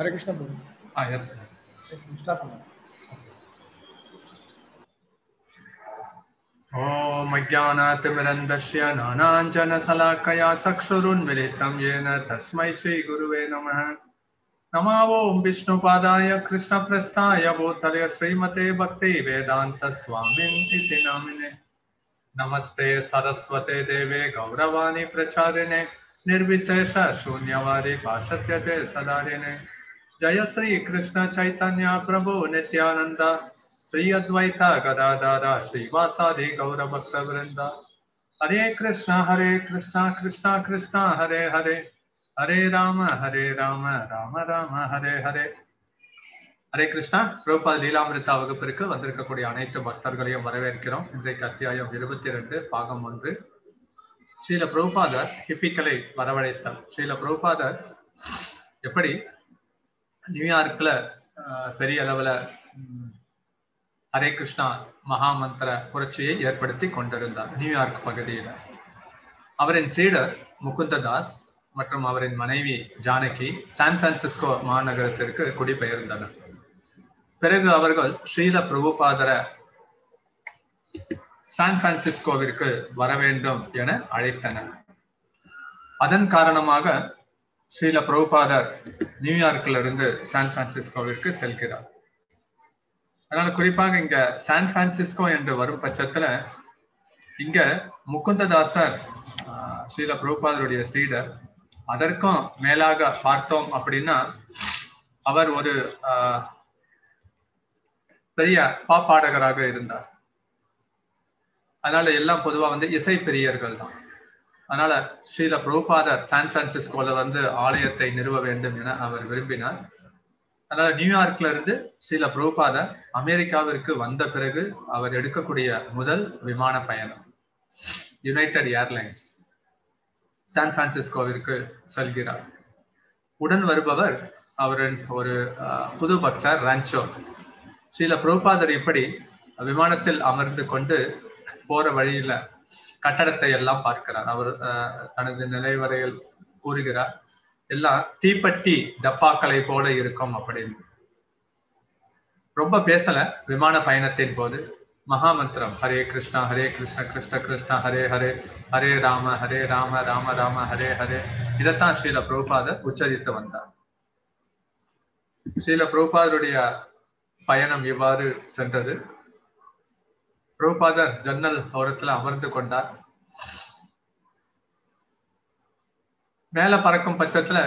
Hare Krishna Prabhu. Ah, yes. Start from ॐ अज्ञानातिमिरन्दस्य नानाञ्जनशलाकया चक्षुरुन्मिलितं येन तस्मै श्रीगुरुवे नमः। नमावो विष्णुपादाय कृष्णप्रस्थाय भूतले श्रीमते भक्तिवेदान्तस्वामिन् इति नामिने। नमस्ते सरस्वते देवे गौरवाणी प्रचारिणे। निर्विशेष निर्विशेषशून्यवादि भाषत्यते सदारिणे जय श्री कृष्ण चैतन्य प्रभु नित्यानन्द श्री अद्वैत गदाधर श्रीवासादि गौरभक्त वृंद हरे कृष्ण हरे कृष्ण कृष्ण कृष्ण हरे हरे हरे राम हरे राम ராம ராம ஹரே ஹரே ஹரே கிருஷ்ணா பிரபுபாத லீலாமிருத்தா வகுப்பிற்கு வந்திருக்கக்கூடிய அனைத்து பக்தர்களையும் வரவேற்கிறோம் இன்றைக்கு அத்தியாயம் இருபத்தி ரெண்டு பாகம் ஒன்று ஸ்ரீல பிரபுபாதர் ஹிப்பிக்கலை வரவழைத்தார் ஸ்ரீல பிரபுபாதர் எப்படி நியூயார்க்ல பெரிய அளவில் ஹரே கிருஷ்ணா மகாமந்திர புரட்சியை ஏற்படுத்தி கொண்டிருந்தார். நியூயார்க் பகுதியில். அவரின் சீடர் முகுந்ததாஸ் மற்றும் அவரின் மனைவி ஜானகி சான் பிரான்சிஸ்கோ மாநகரத்திற்கு குடிபெயர்ந்தனர். பிறகு அவர்கள் ஸ்ரீல பிரபுபாதர சான் பிரான்சிஸ்கோவிற்கு வர வேண்டும் என அழைத்தனர். அதன் காரணமாக ஸ்ரீல பிரபுபாதர் நியூயார்க்கில் இருந்து சான் பிரான்சிஸ்கோவிற்கு செல்கிறார். அதனால குறிப்பாக இங்க சான் பிரான்சிஸ்கோ என்று வரும் பட்சத்துல இங்க முகுந்ததாசர் ஸ்ரீல பிரபுபாதருடைய சீடர் அதற்கும் மேலாக பார்த்தோம் அப்படின்னா அவர் ஒரு ஆஹ், பெரிய பாப்பாடகராக இருந்தார். அதனால எல்லாம் பொதுவா வந்து இசை பெரியர்கள் தான் அதனால ஸ்ரீல பிரபுபாதர் சான் பிரான்சிஸ்கோல வந்து ஆலயத்தை நிறுவ வேண்டும் என அவர் விரும்பினார். அதனால நியூயார்க்ல இருந்து ஸ்ரீல பிரபுபாதர் அமெரிக்காவிற்கு வந்த பிறகு அவர் எடுக்கக்கூடிய முதல் விமான பயணம் யுனைடெட் ஏர்லைன்ஸ் சான் பிரான்சிஸ்கோவிற்கு செல்கிறார். உடன் வருபவர் அவரின் ஒரு புது பக்தர் ரான்ச்சோ ஸ்ரீல பிரபுபாதர் இப்படி விமானத்தில் அமர்ந்து கொண்டு போற வழியில கட்டடத்தை எல்லாம் பார்க்கிறார். அவர் தனது நிலைவரையில் கூறுகிறார் எல்லாம் தீப்பட்டி டப்பாக்களை போல இருக்கும் அப்படின்னு. ரொம்ப பேசல விமான பயணத்தின் போது. மகாமந்திரம் ஹரே கிருஷ்ணா ஹரே கிருஷ்ண கிருஷ்ண கிருஷ்ணா ஹரே ஹரே ஹரே ராம ஹரே ராம ராம ராம ஹரே ஹரே இதைத்தான் ஸ்ரீல பிரபுபாத உச்சரித்து வந்தார். ஸ்ரீல பிரபுபாதருடைய பயணம் இவ்வாறு சென்றது. பிரபுபாதர் ஜன்னல் ஓரத்துல அமர்ந்து கொண்டார். மேல பறக்கும் பட்சத்துல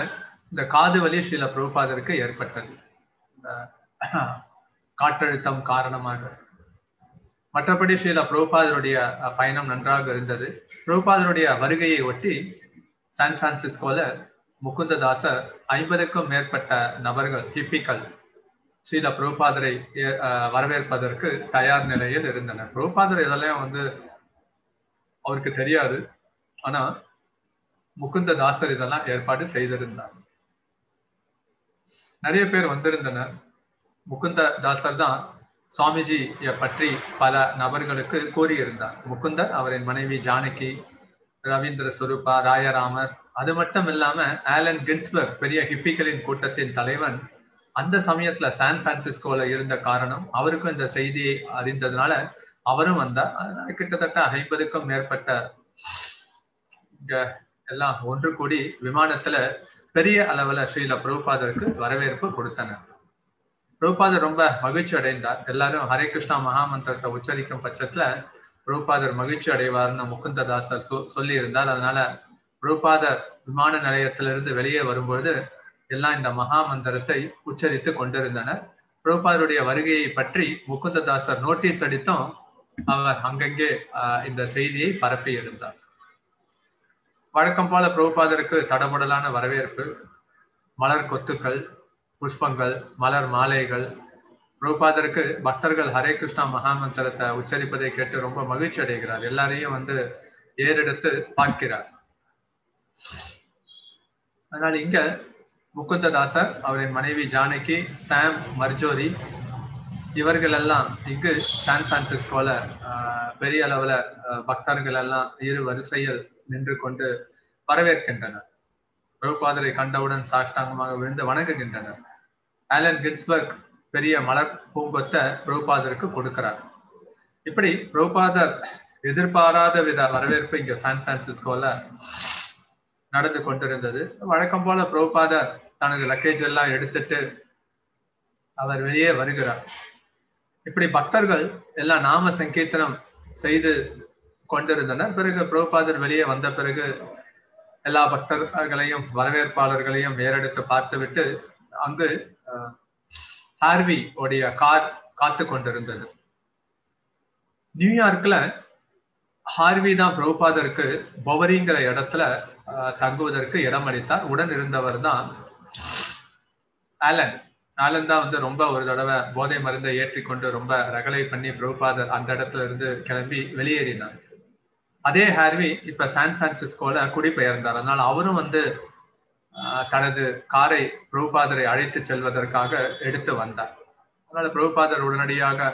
இந்த காது வலி சில பிரபுபாதருக்கு ஏற்பட்டது. காற்றழுத்தம் காரணமாக. மற்றபடி ஸ்ரீல பிரபுபாதருடைய பயணம் நன்றாக இருந்தது. பிரபுபாதருடைய வருகையை ஒட்டி சான் பிரான்சிஸ்கோல முகுந்ததாசர் ஐம்பதுக்கும் மேற்பட்ட நபர்கள் ஹிப்பிக்கள் ஸ்ரீல புரோபாதரை வரவேற்பதற்கு தயார் நிலையில் இருந்தனர். புரோபாதர் இதெல்லாம் வந்து அவருக்கு தெரியாது. ஆனா முகுந்த தாசர் இதெல்லாம் ஏற்பாடு செய்திருந்தார். நிறைய பேர் வந்திருந்தனர். முகுந்த தாசர் தான் சுவாமிஜியை பற்றி பல நபர்களுக்கு கூறியிருந்தார். முகுந்தர் அவரின் மனைவி ஜானகி ரவீந்திர சுரூபா ராயராமர் அது மட்டும் இல்லாம ஆலன் கின்ஸ்பர்க் பெரிய ஹிப்பிகளின் கூட்டத்தின் தலைவன் அந்த சமயத்துல சான் பிரான்சிஸ்கோல இருந்த காரணம் அவருக்கும் இந்த செய்தியை அறிந்ததுனால அவரும் வந்தார். அதனால கிட்டத்தட்ட ஐம்பதுக்கும் மேற்பட்ட எல்லாம் ஒன்று கூடி விமானத்துல பெரிய அளவுல ஸ்ரீல பிரபுபாதருக்கு வரவேற்பு கொடுத்தனர். பிரபுபாதர் ரொம்ப மகிழ்ச்சி அடைந்தார். எல்லாரும் ஹரே கிருஷ்ணா மகாமந்திரத்தை உச்சரிக்கும் பட்சத்துல பிரபுபாதர் மகிழ்ச்சி அடைவார்னு முகுந்ததாசர் சொ சொல்லி இருந்தார் அதனால பிரபுபாதர் விமான நிலையத்திலிருந்து வெளியே வரும்பொழுது எல்லாம் இந்த மகாமந்திரத்தை உச்சரித்து கொண்டிருந்தனர். பிரபுபாதருடைய வருகையை பற்றி முகுந்ததாசர் நோட்டீஸ் அடித்தும் அவர் அங்கங்கே இந்த செய்தியை பரப்பி இருந்தார் வழக்கம் போல பிரபுபாதருக்கு தடமுடலான வரவேற்பு மலர் கொத்துக்கள் புஷ்பங்கள் மலர் மாலைகள். பிரபுபாதருக்கு பக்தர்கள் ஹரே கிருஷ்ணா மகாமந்திரத்தை உச்சரிப்பதை கேட்டு ரொம்ப மகிழ்ச்சி அடைகிறார். எல்லாரையும் வந்து ஏறெடுத்து பார்க்கிறார். அதனால் இங்க முகுந்ததாசர் அவரின் மனைவி ஜானகி சாம் மர்ஜோரி இவர்கள் எல்லாம் இங்கு சான் பிரான்சிஸ்கோல ஆஹ், பெரிய அளவுல பக்தர்கள் எல்லாம் இரு வரிசையில் நின்று கொண்டு வரவேற்கின்றனர். பிரபுபாதரை கண்டவுடன் சாஷ்டாங்கமாக விழுந்து வணங்குகின்றனர். ஆலன் கின்ஸ்பர்க் பெரிய மலர் பூங்கொத்த பிரபுபாதருக்கு கொடுக்கிறார். இப்படி பிரபுபாதர் எதிர்பாராத வித வரவேற்பு இங்க சான் பிரான்சிஸ்கோல நடந்து கொண்டிருந்தது. வழக்கம் போல பிரபுபாதர் தனது லக்கேஜ் எல்லாம் எடுத்துட்டு அவர் வெளியே வருகிறார். இப்படி பக்தர்கள் எல்லாம் நாம சங்கீர்த்தனம் செய்து கொண்டிருந்தனர். பிறகு பிரபுபாதர் வெளியே வந்த பிறகு எல்லா பக்தர்களையும் வரவேற்பாளர்களையும் ஏறெடுத்து பார்த்துவிட்டு அங்கு ஹார்வி உடைய கார் காத்து கொண்டிருந்தது. நியூயார்க்ல ஹார்வி தான் பிரபுபாதருக்கு பவரிங்கிற இடத்துல தங்குவதற்கு இடம் அளித்தார். உடன் இருந்தவர் தான் ஆலன். ஆலன் தான் வந்து ரொம்ப ஒரு தடவை போதை மருந்தை ஏற்றிக்கொண்டு ரொம்ப ரகலை பண்ணி பிரபுபாதர் அந்த இடத்துல இருந்து கிளம்பி வெளியேறினார். அதே ஹார்வி இப்ப சான் பிரான்சிஸ்கோல குடிபெயர்ந்தார். அதனால அவரும் வந்து தனது காரை பிரபுபாதரை அழைத்து செல்வதற்காக எடுத்து வந்தார். அதனால பிரபுபாதர் உடனடியாக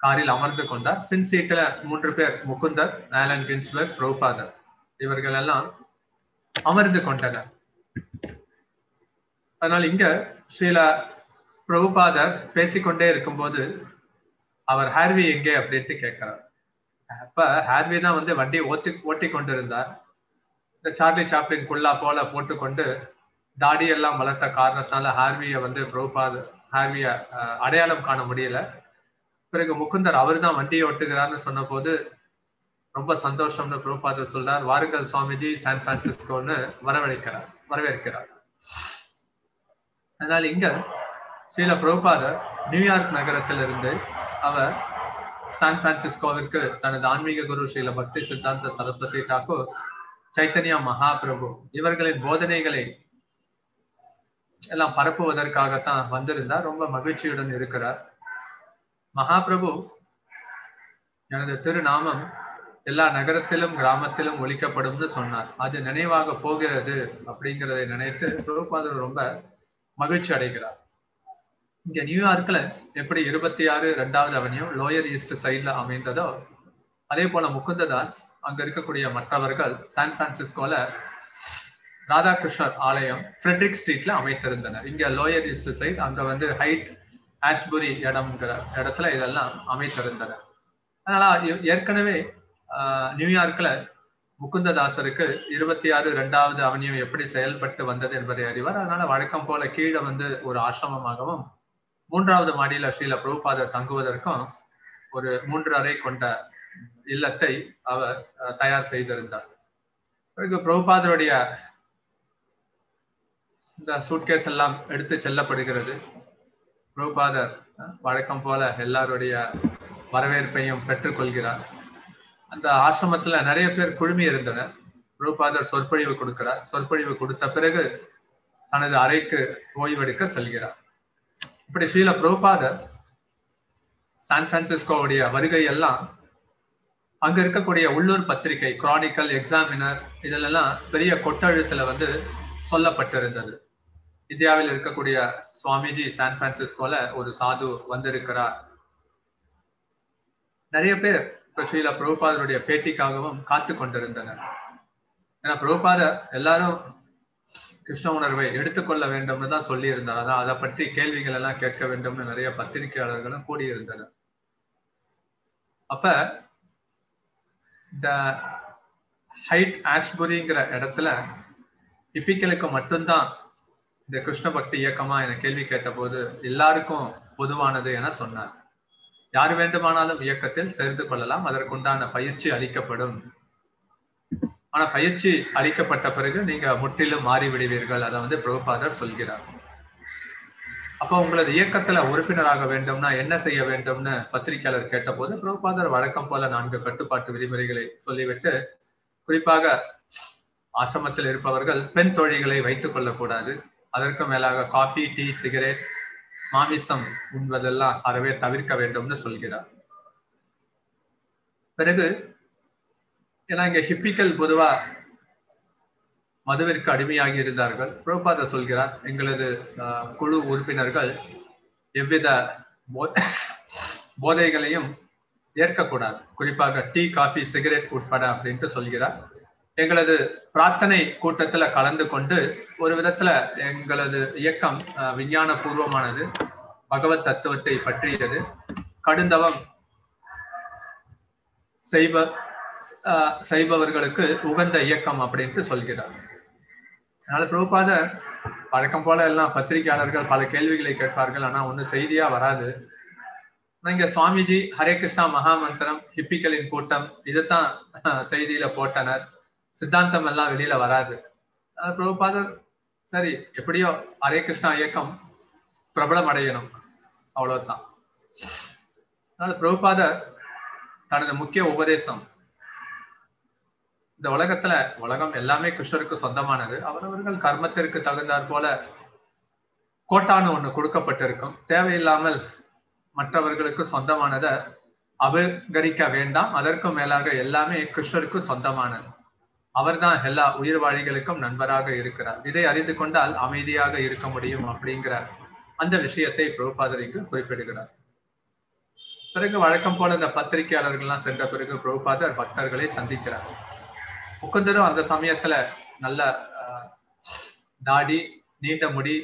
காரில் அமர்ந்து கொண்டார். பின் சீட்டில் மூன்று பேர் முகுந்தர் ஆலன் கின்ஸ்பர்க் பிரபுபாதர். இவர்கள் எல்லாம் அமர்ந்து கொண்டனர் அதனால் இங்க ஸ்ரீல பிரபுபாதர் பேசிக்கொண்டே இருக்கும்போது அவர் ஹார்வி எங்கே? அப்படின்ட்டு கேட்கிறார். அப்ப ஹார்வி தான் வந்து வண்டி ஓட்டி ஓட்டி கொண்டிருந்தார் இந்த சார்லி சாப்ளின் குள்ளா போல போட்டுக்கொண்டு தாடி எல்லாம் வளர்த்த காரணத்தால ஹார்விய வந்து பிரபுபாதர் ஹார்விய அடையாளம் காண முடியல. பிறகு முகுந்தர் அவர் தான் வண்டியை ஓட்டுகிறார்னு சொன்ன போது ரொம்ப சந்தோஷம்னு குருபாதர் சொல்றார். வாருங்கள் சுவாமிஜி சான் பிரான்சிஸ்கோன்னு வரவழைக்கிறார் வரவேற்கிறார். அதனால இங்க ஸ்ரீல பிரபுபாதர் நியூயார்க் நகரத்திலிருந்து அவர் சான் பிரான்சிஸ்கோவிற்கு தனது ஆன்மீக குரு ஸ்ரீல பக்தி சித்தாந்த சரஸ்வதி தாக்கூர் சைத்தன்யா மகாபிரபு இவர்களின் போதனைகளை எல்லாம் பரப்புவதற்காகத்தான் வந்திருந்தார். ரொம்ப மகிழ்ச்சியுடன் இருக்கிறார். மகாபிரபு எனது திருநாமம் எல்லா நகரத்திலும் கிராமத்திலும் ஒழிக்கப்படும்னு சொன்னார். அது நினைவாக போகிறது அப்படிங்கிறதை நினைத்து பிரபுபாதர் ரொம்ப மகிழ்ச்சி அடைகிறார். இங்க நியூயார்க்ல எப்படி இருபத்தி ஆறு ரெண்டாவது அவனியும் லோயர் ஈஸ்ட் சைட்ல அமைந்ததோ அதே போல முகுந்ததாஸ் அங்க இருக்கக்கூடிய மற்றவர்கள் சான் பிரான்சிஸ்கோல ராதாகிருஷ்ணர் ஆலயம் ஃப்ரெட்ரிக் ஸ்ட்ரீட்ல அமைத்திருந்தனர். இங்க லோயர் ஈஸ்ட் சைட் அங்க வந்து ஹைட் ஆஷ்புரி இடம்ங்கிற இடத்துல இதெல்லாம் அமைத்திருந்தனர். அதனால ஏற்கனவே நியூயார்க்ல முகுந்ததாசருக்கு இருபத்தி ஆறு ரெண்டாவது அவனியம் எப்படி செயல்பட்டு வந்தது என்பதை அறிவார். அதனால வழக்கம் போல கீழே வந்து ஒரு ஆசிரமமாகவும் மூன்றாவது மாடியில ஸ்ரீல பிரபுபாதர் தங்குவதற்கும் ஒரு மூன்று அறை கொண்ட இல்லத்தை அவர் தயார் செய்திருந்தார். பிறகு பிரபுபாதருடைய இந்த சூட்கேஸ் எல்லாம் எடுத்து செல்லப்படுகிறது. பிரபுபாதர் வழக்கம் போல எல்லாருடைய வரவேற்பையும் பெற்றுக்கொள்கிறார். அந்த ஆசிரமத்துல நிறைய பேர் குழுமி இருந்தனர். ரூபாதர் சொற்பொழிவு கொடுக்கிறார். சொற்பொழிவு கொடுத்த பிறகு தனது அறைக்கு ஓய்வெடுக்க செல்கிறார். இப்படி ஸ்ரீல பிரபுபாதர் சான் பிரான்சிஸ்கோவுடைய வருகை எல்லாம் அங்க இருக்கக்கூடிய உள்ளூர் பத்திரிகை கிரானிக்கல் எக்ஸாமினர் இதிலெல்லாம் பெரிய கொட்டழுத்துல வந்து சொல்லப்பட்டிருந்தது. இந்தியாவில் இருக்கக்கூடிய சுவாமிஜி சான் பிரான்சிஸ்கோல ஒரு சாது வந்திருக்கிறார். நிறைய பேர் ஸ்ரீல பிரபுபாதருடைய பேட்டிக்காகவும் காத்து கொண்டிருந்தனர். ஏன்னா பிரபுபாத எல்லாரும் கிருஷ்ண உணர்வை எடுத்துக்கொள்ள வேண்டும்னு தான் சொல்லி இருந்தார் அதான் அதை பற்றி கேள்விகள் எல்லாம் கேட்க வேண்டும்னு நிறைய பத்திரிகையாளர்களும் கூடியிருந்தனர். அப்ப இந்த ஹைட் ஆஷ்புரிங்கிற இடத்துல இப்பிக்கலுக்கு மட்டும்தான் இந்த கிருஷ்ண பக்தி இயக்கமா என கேள்வி கேட்ட போது எல்லாருக்கும் பொதுவானது என சொன்னார். யார் வேண்டுமானாலும் இயக்கத்தில் சேர்ந்து கொள்ளலாம். அதற்குண்டான பயிற்சி அளிக்கப்படும். ஆனா பயிற்சி அளிக்கப்பட்ட பிறகு நீங்க முற்றிலும் மாறிவிடுவீர்கள். அதை வந்து பிரபுபாதர் சொல்கிறார். அப்போ உங்களது இயக்கத்துல உறுப்பினராக வேண்டும்னா என்ன செய்ய வேண்டும்னு பத்திரிகையாளர் கேட்டபோது பிரபுபாதர் வழக்கம் போல நான்கு கட்டுப்பாட்டு விதிமுறைகளை சொல்லிவிட்டு குறிப்பாக ஆசிரமத்தில் இருப்பவர்கள் பெண் தோழிகளை வைத்துக் கொள்ளக்கூடாது. அதற்கு மேலாக காபி டீ சிகரெட் மாமிசம் உண்பதெல்லாம் அறவே தவிர்க்க வேண்டும்னு சொல்கிறார். பிறகு ஏன்னா இங்க ஹிப்பிக்கல் பொதுவா மதுவிற்கு அடிமையாகி இருந்தார்கள். புரோபாத சொல்கிறார் எங்களது குழு உறுப்பினர்கள் எவ்வித போதைகளையும் ஏற்கக்கூடாது. குறிப்பாக டீ காஃபி சிகரெட் உட்பட அப்படின்ட்டு சொல்கிறார். எங்களது பிரார்த்தனை கூட்டத்துல கலந்து கொண்டு ஒரு விதத்துல எங்களது இயக்கம் விஞ்ஞான பூர்வமானது பகவத் தத்துவத்தை பற்றியது. கடுந்தவம் செய்வ செய்பவர்களுக்கு உகந்த இயக்கம் அப்படின்ட்டு சொல்கிறார். அதனால பிரபுபாதர் வழக்கம் போல எல்லாம் பத்திரிகையாளர்கள் பல கேள்விகளை கேட்பார்கள். ஆனா ஒண்ணு செய்தியா வராது. இங்க சுவாமிஜி ஹரே கிருஷ்ணா மகாமந்திரம் ஹிப்பிகளின் கூட்டம் இதைத்தான் செய்தியில போட்டனர். சித்தாந்தம் எல்லாம் வெளியில வராது. பிரபுபாதர் சரி எப்படியோ ஹரே கிருஷ்ணா இயக்கம் பிரபலம் அடையணும் அவ்வளவுதான். அதனால பிரபுபாதர் தனது முக்கிய உபதேசம் இந்த உலகத்துல உலகம் எல்லாமே கிருஷ்ணருக்கு சொந்தமானது. அவரவர்கள் கர்மத்திற்கு தகுந்தாற் போல கோட்டானு ஒண்ணு கொடுக்கப்பட்டிருக்கும். தேவையில்லாமல் மற்றவர்களுக்கு சொந்தமானதை அபகரிக்க வேண்டாம். அதற்கும் மேலாக எல்லாமே கிருஷ்ணருக்கு சொந்தமானது. அவர்தான் எல்லா உயிர் வாழிகளுக்கும் நண்பராக இருக்கிறார். இதை அறிந்து கொண்டால் அமைதியாக இருக்க முடியும் அப்படிங்கிற அந்த விஷயத்தை புரோபாதர் இங்கு குறிப்பிடுகிறார். பிறகு வழக்கம் போல இந்த பத்திரிகையாளர்கள்லாம் சென்ற பிறகு புரோபாதர் பக்தர்களை சந்திக்கிறார். முக்குந்தரும் அந்த சமயத்துல நல்ல தாடி நீண்ட முடி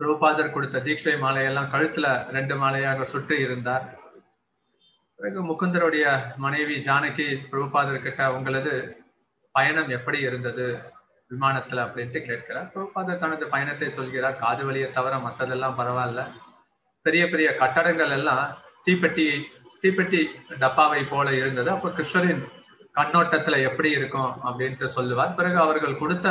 பிரபுபாதர் கொடுத்த தீட்சை மாலையெல்லாம் கழுத்துல ரெண்டு மாலையாக சுற்றி இருந்தார். பிறகு முகுந்தருடைய மனைவி ஜானகி பிரபுபாதர் கிட்ட உங்களது பயணம் எப்படி இருந்தது? விமானத்துல அப்படின்ட்டு கேட்கிறார். பிரபுபாதர் தனது பயணத்தை சொல்கிறார். காது வழியை தவிர மற்றதெல்லாம் பரவாயில்ல. பெரிய பெரிய கட்டடங்கள் எல்லாம் தீப்பெட்டி தீப்பெட்டி டப்பாவை போல இருந்தது. அப்போ கிருஷ்ணரின் கண்ணோட்டத்துல எப்படி இருக்கும் அப்படின்ட்டு சொல்லுவார். பிறகு அவர்கள் கொடுத்த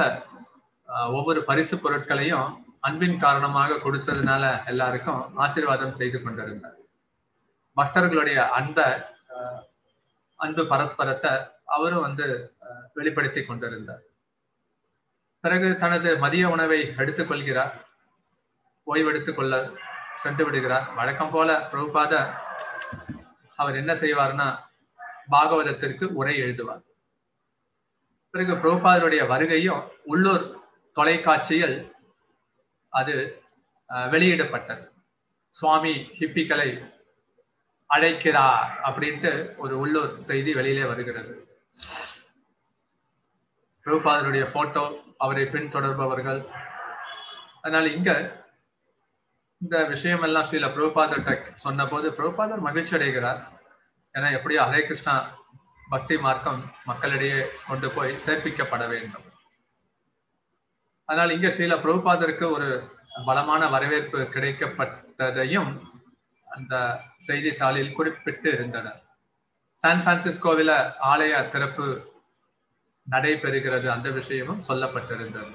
ஒவ்வொரு பரிசு பொருட்களையும் அன்பின் காரணமாக கொடுத்ததுனால எல்லாருக்கும் ஆசீர்வாதம் செய்து கொண்டிருந்தார். பக்தர்களுடைய அன்ப அன்பு பரஸ்பரத்தை அவரும் வந்து வெளிப்படுத்திக் கொண்டிருந்தார். பிறகு தனது மதிய உணவை எடுத்துக் கொள்கிறார். ஓய்வெடுத்துக் கொள்ள சென்று விடுகிறார். வழக்கம் போல பிரபுபாத அவர் என்ன செய்வார்னா பாகவதத்திற்கு உரை எழுதுவார். பிறகு பிரபுபாதருடைய வருகையும் உள்ளூர் தொலைக்காட்சியில் அது வெளியிடப்பட்டது. சுவாமி ஹிப்பிகளை அழைக்கிறார் அப்படின்ட்டு ஒரு உள்ளூர் செய்தி வெளியிலே வருகிறது. பிரபுபாதருடைய போட்டோ அவரை பின்தொடர்பவர்கள். அதனால இங்க இந்த விஷயம் எல்லாம் ஸ்ரீல பிரபுபாதர் சொன்ன போது பிரபுபாதர் மகிழ்ச்சி அடைகிறார். ஏன்னா எப்படியோ ஹரே கிருஷ்ணா பக்தி மார்க்கம் மக்களிடையே கொண்டு போய் சேர்ப்பிக்கப்பட வேண்டும். அதனால் இங்க ஸ்ரீல பிரபுபாதருக்கு ஒரு பலமான வரவேற்பு கிடைக்கப்பட்டதையும் அந்த செய்தித்தாளில் குறிப்பிட்டு இருந்தனர். சான் பிரான்சிஸ்கோவில ஆலய திறப்பு நடைபெறுகிறது அந்த விஷயமும் சொல்லப்பட்டிருந்தது.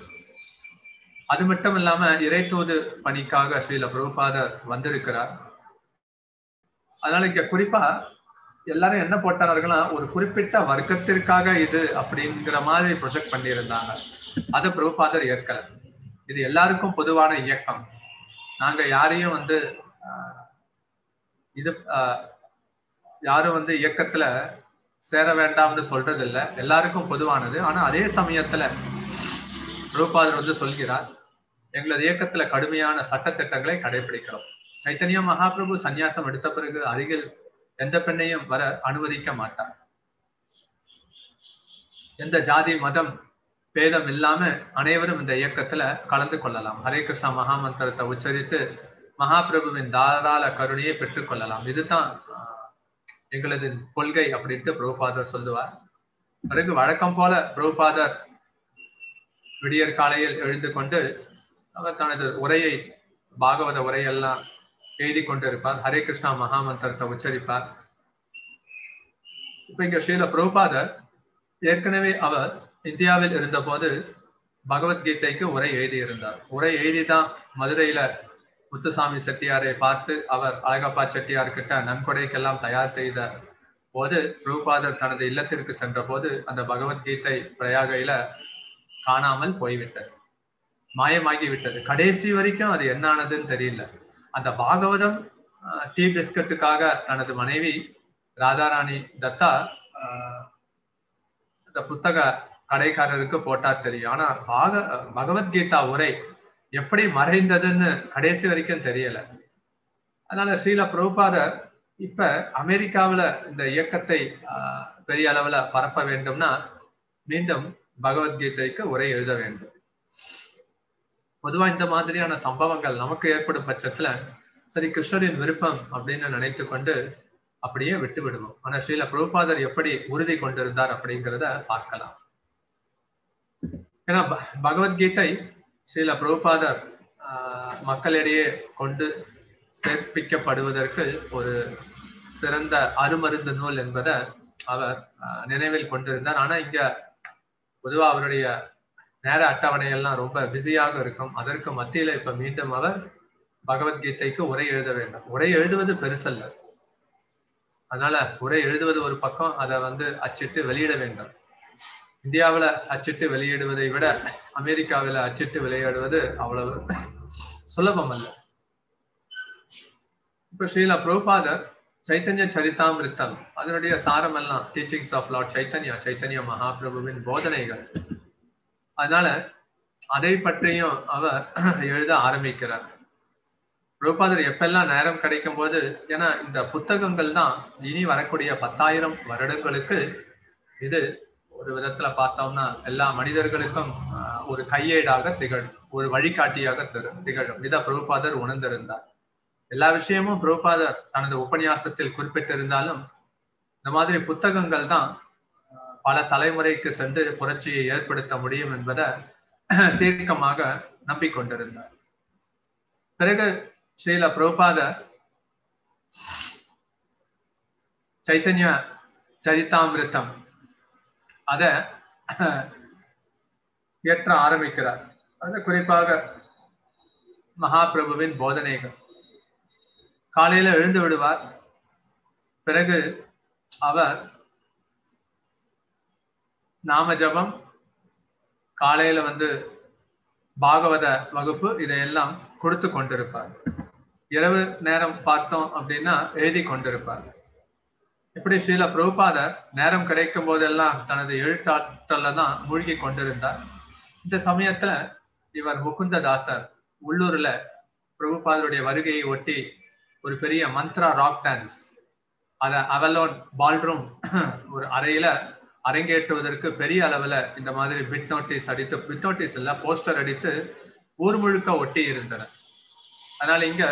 அது மட்டும் இல்லாம இறைத்தூது பணிக்காக ஸ்ரீல பிரபுபாதர் வந்திருக்கிறார். அதனால இங்க குறிப்பா எல்லாரும் என்ன போட்டார்கள்னா ஒரு குறிப்பிட்ட வர்க்கத்திற்காக இது அப்படிங்கிற மாதிரி ப்ரொஜெக்ட் பண்ணியிருந்தாங்க. அதை பிரபுபாதர் ஏற்கல. இது எல்லாருக்கும் பொதுவான இயக்கம். நாங்க யாரையும் வந்து இது யாரும் வந்து இயக்கத்துல சேர வேண்டாம்னு சொல்றது இல்லை எல்லாருக்கும் பொதுவானது. ஆனா அதே சமயத்துல ரூபாதர் வந்து சொல்கிறார் எங்களது இயக்கத்துல கடுமையான சட்டத்திட்டங்களை கடைபிடிக்கிறோம். சைத்தன்ய மகாபிரபு சந்நியாசம் எடுத்த பிறகு அருகில் எந்த பெண்ணையும் வர அனுமதிக்க மாட்டார். எந்த ஜாதி மதம் பேதம் இல்லாம அனைவரும் இந்த இயக்கத்துல கலந்து கொள்ளலாம். ஹரே கிருஷ்ணா மகாமந்திரத்தை உச்சரித்து மகாபிரபுவின் தாராள கருணையை பெற்றுக் கொள்ளலாம். இதுதான் எங்களது கொள்கை அப்படின்ட்டு பிரபுபாதர் சொல்லுவார். பிறகு வழக்கம் போல பிரபுபாதர் விடியற் காலையில் எழுந்து கொண்டு அவர் தனது உரையை பாகவத உரையெல்லாம் எழுதி கொண்டிருப்பார். ஹரே கிருஷ்ணா மகாமந்திரத்தை உச்சரிப்பார். இப்ப இங்க ஸ்ரீல பிரபுபாதர் ஏற்கனவே அவர் இந்தியாவில் இருந்தபோது பகவத்கீதைக்கு உரை எழுதியிருந்தார். உரை எழுதிதான் மதுரையில முத்துசாமி செட்டியாரை பார்த்து அவர் அழகப்பா செட்டியார் கிட்ட நன்கொடைக்கெல்லாம் தயார் செய்த போது ரூபாதர் தனது இல்லத்திற்கு சென்ற போது அந்த பகவத்கீதை பிரயாகையில காணாமல் போய்விட்டது. மாயமாகி விட்டது கடைசி வரைக்கும் அது என்னானதுன்னு தெரியல. அந்த பாகவதம் டீ பிஸ்கட்டுக்காக தனது மனைவி ராதாராணி தத்தா இந்த புத்தக கடைக்காரருக்கு போட்டா தெரியும். ஆனா பாக பகவத்கீதா உரை எப்படி மறைந்ததுன்னு கடைசி வரைக்கும் தெரியல. அதனால ஸ்ரீல பிரபுபாதர் இப்ப அமெரிக்காவில இந்த இயக்கத்தை பெரிய அளவுல பரப்ப வேண்டும்னா மீண்டும் பகவத்கீதைக்கு உரை எழுத வேண்டும். பொதுவா இந்த மாதிரியான சம்பவங்கள் நமக்கு ஏற்படும் பட்சத்துல சரி கிருஷ்ணரின் விருப்பம் அப்படின்னு நினைத்து கொண்டு அப்படியே விட்டு விடுவோம். ஆனா ஸ்ரீல பிரபுபாதர் எப்படி உறுதி கொண்டிருந்தார் அப்படிங்கிறத பார்க்கலாம். ஏன்னா பகவத்கீதை ஸ்ரீல பிரபுபாதர் மக்களிடையே கொண்டு சேர்ப்பிக்கப்படுவதற்கு ஒரு சிறந்த அருமருந்து நூல் என்பதை அவர் நினைவில் கொண்டிருந்தார். ஆனா இங்க பொதுவா அவருடைய நேர அட்டவணை எல்லாம் ரொம்ப பிஸியாக இருக்கும். அதற்கு மத்தியில இப்ப மீண்டும் அவர் பகவத்கீதைக்கு உரை எழுத வேண்டும். உரை எழுதுவது பெருசல்ல. அதனால உரை எழுதுவது ஒரு பக்கம் அதை வந்து அச்சிட்டு வெளியிட வேண்டும். இந்தியாவில் அச்சிட்டு வெளியிடுவதை விட அமெரிக்காவில் அச்சிட்டு விளையாடுவது அவ்வளவு சுலபம் அல்ல. இப்ப ஸ்ரீலா பிரபுபாதர் சைத்தன்ய சரித்தாமிருத்தம் அதனுடைய சாரம் எல்லாம் teachings of lord Chaitanya Chaitanya மகாபிரபுவின் போதனைகள். அதனால அதை பற்றியும் அவர் எழுத ஆரம்பிக்கிறார். பிரபுபாதர் எப்பெல்லாம் நேரம் கிடைக்கும் போது ஏன்னா இந்த புத்தகங்கள் தான் இனி வரக்கூடிய பத்தாயிரம் வருடங்களுக்கு இது ஒரு விதத்துல பார்த்தோம்னா எல்லா மனிதர்களுக்கும் ஒரு கையேடாக திகழும் ஒரு வழிகாட்டியாக திகழும். இதை பிரபுபாதர் உணர்ந்திருந்தார். எல்லா விஷயமும் பிரபுபாதர் தனது உபன்யாசத்தில் குறிப்பிட்டிருந்தாலும் இந்த மாதிரி புத்தகங்கள் தான் பல தலைமுறைக்கு சென்று புரட்சியை ஏற்படுத்த முடியும் என்பதை தீர்க்கமாக நம்பிக்கொண்டிருந்தார். பிறகு ஸ்ரீல பிரபுபாத சைத்தன்ய சரிதாமிருத்தம் அத ஏற்ற ஆரம்பிக்கிறார். அது குறிப்பாக மகாபிரபுவின் போதனைகள். காலையில எழுந்து விடுவார். பிறகு அவர் நாம ஜபம் காலையில வந்து பாகவத வகுப்பு இதையெல்லாம் கொடுத்து கொண்டிருப்பார். இரவு நேரம் பார்த்தோம் அப்படின்னா எழுதி கொண்டிருப்பார். இப்படி ஸ்ரீல பிரபுபாதர் நேரம் கிடைக்கும் போதெல்லாம் தனது எழுத்தாற்றல தான் மூழ்கி கொண்டிருந்தார். இந்த சமயத்துல இவர் முகுந்ததாசர் உள்ளூர்ல பிரபுபாதருடைய வருகையை ஒட்டி ஒரு பெரிய மந்த்ரா ராக் டான்ஸ் அத அவலோன் பால்ரூம் ஒரு அறையில அரங்கேற்றுவதற்கு பெரிய அளவுல இந்த மாதிரி பிட் நோட்டீஸ் அடித்து பிட் நோட்டீஸ் இல்ல போஸ்டர் அடித்து ஊர் முழுக்க ஒட்டி இருந்தனர். அதனால இங்க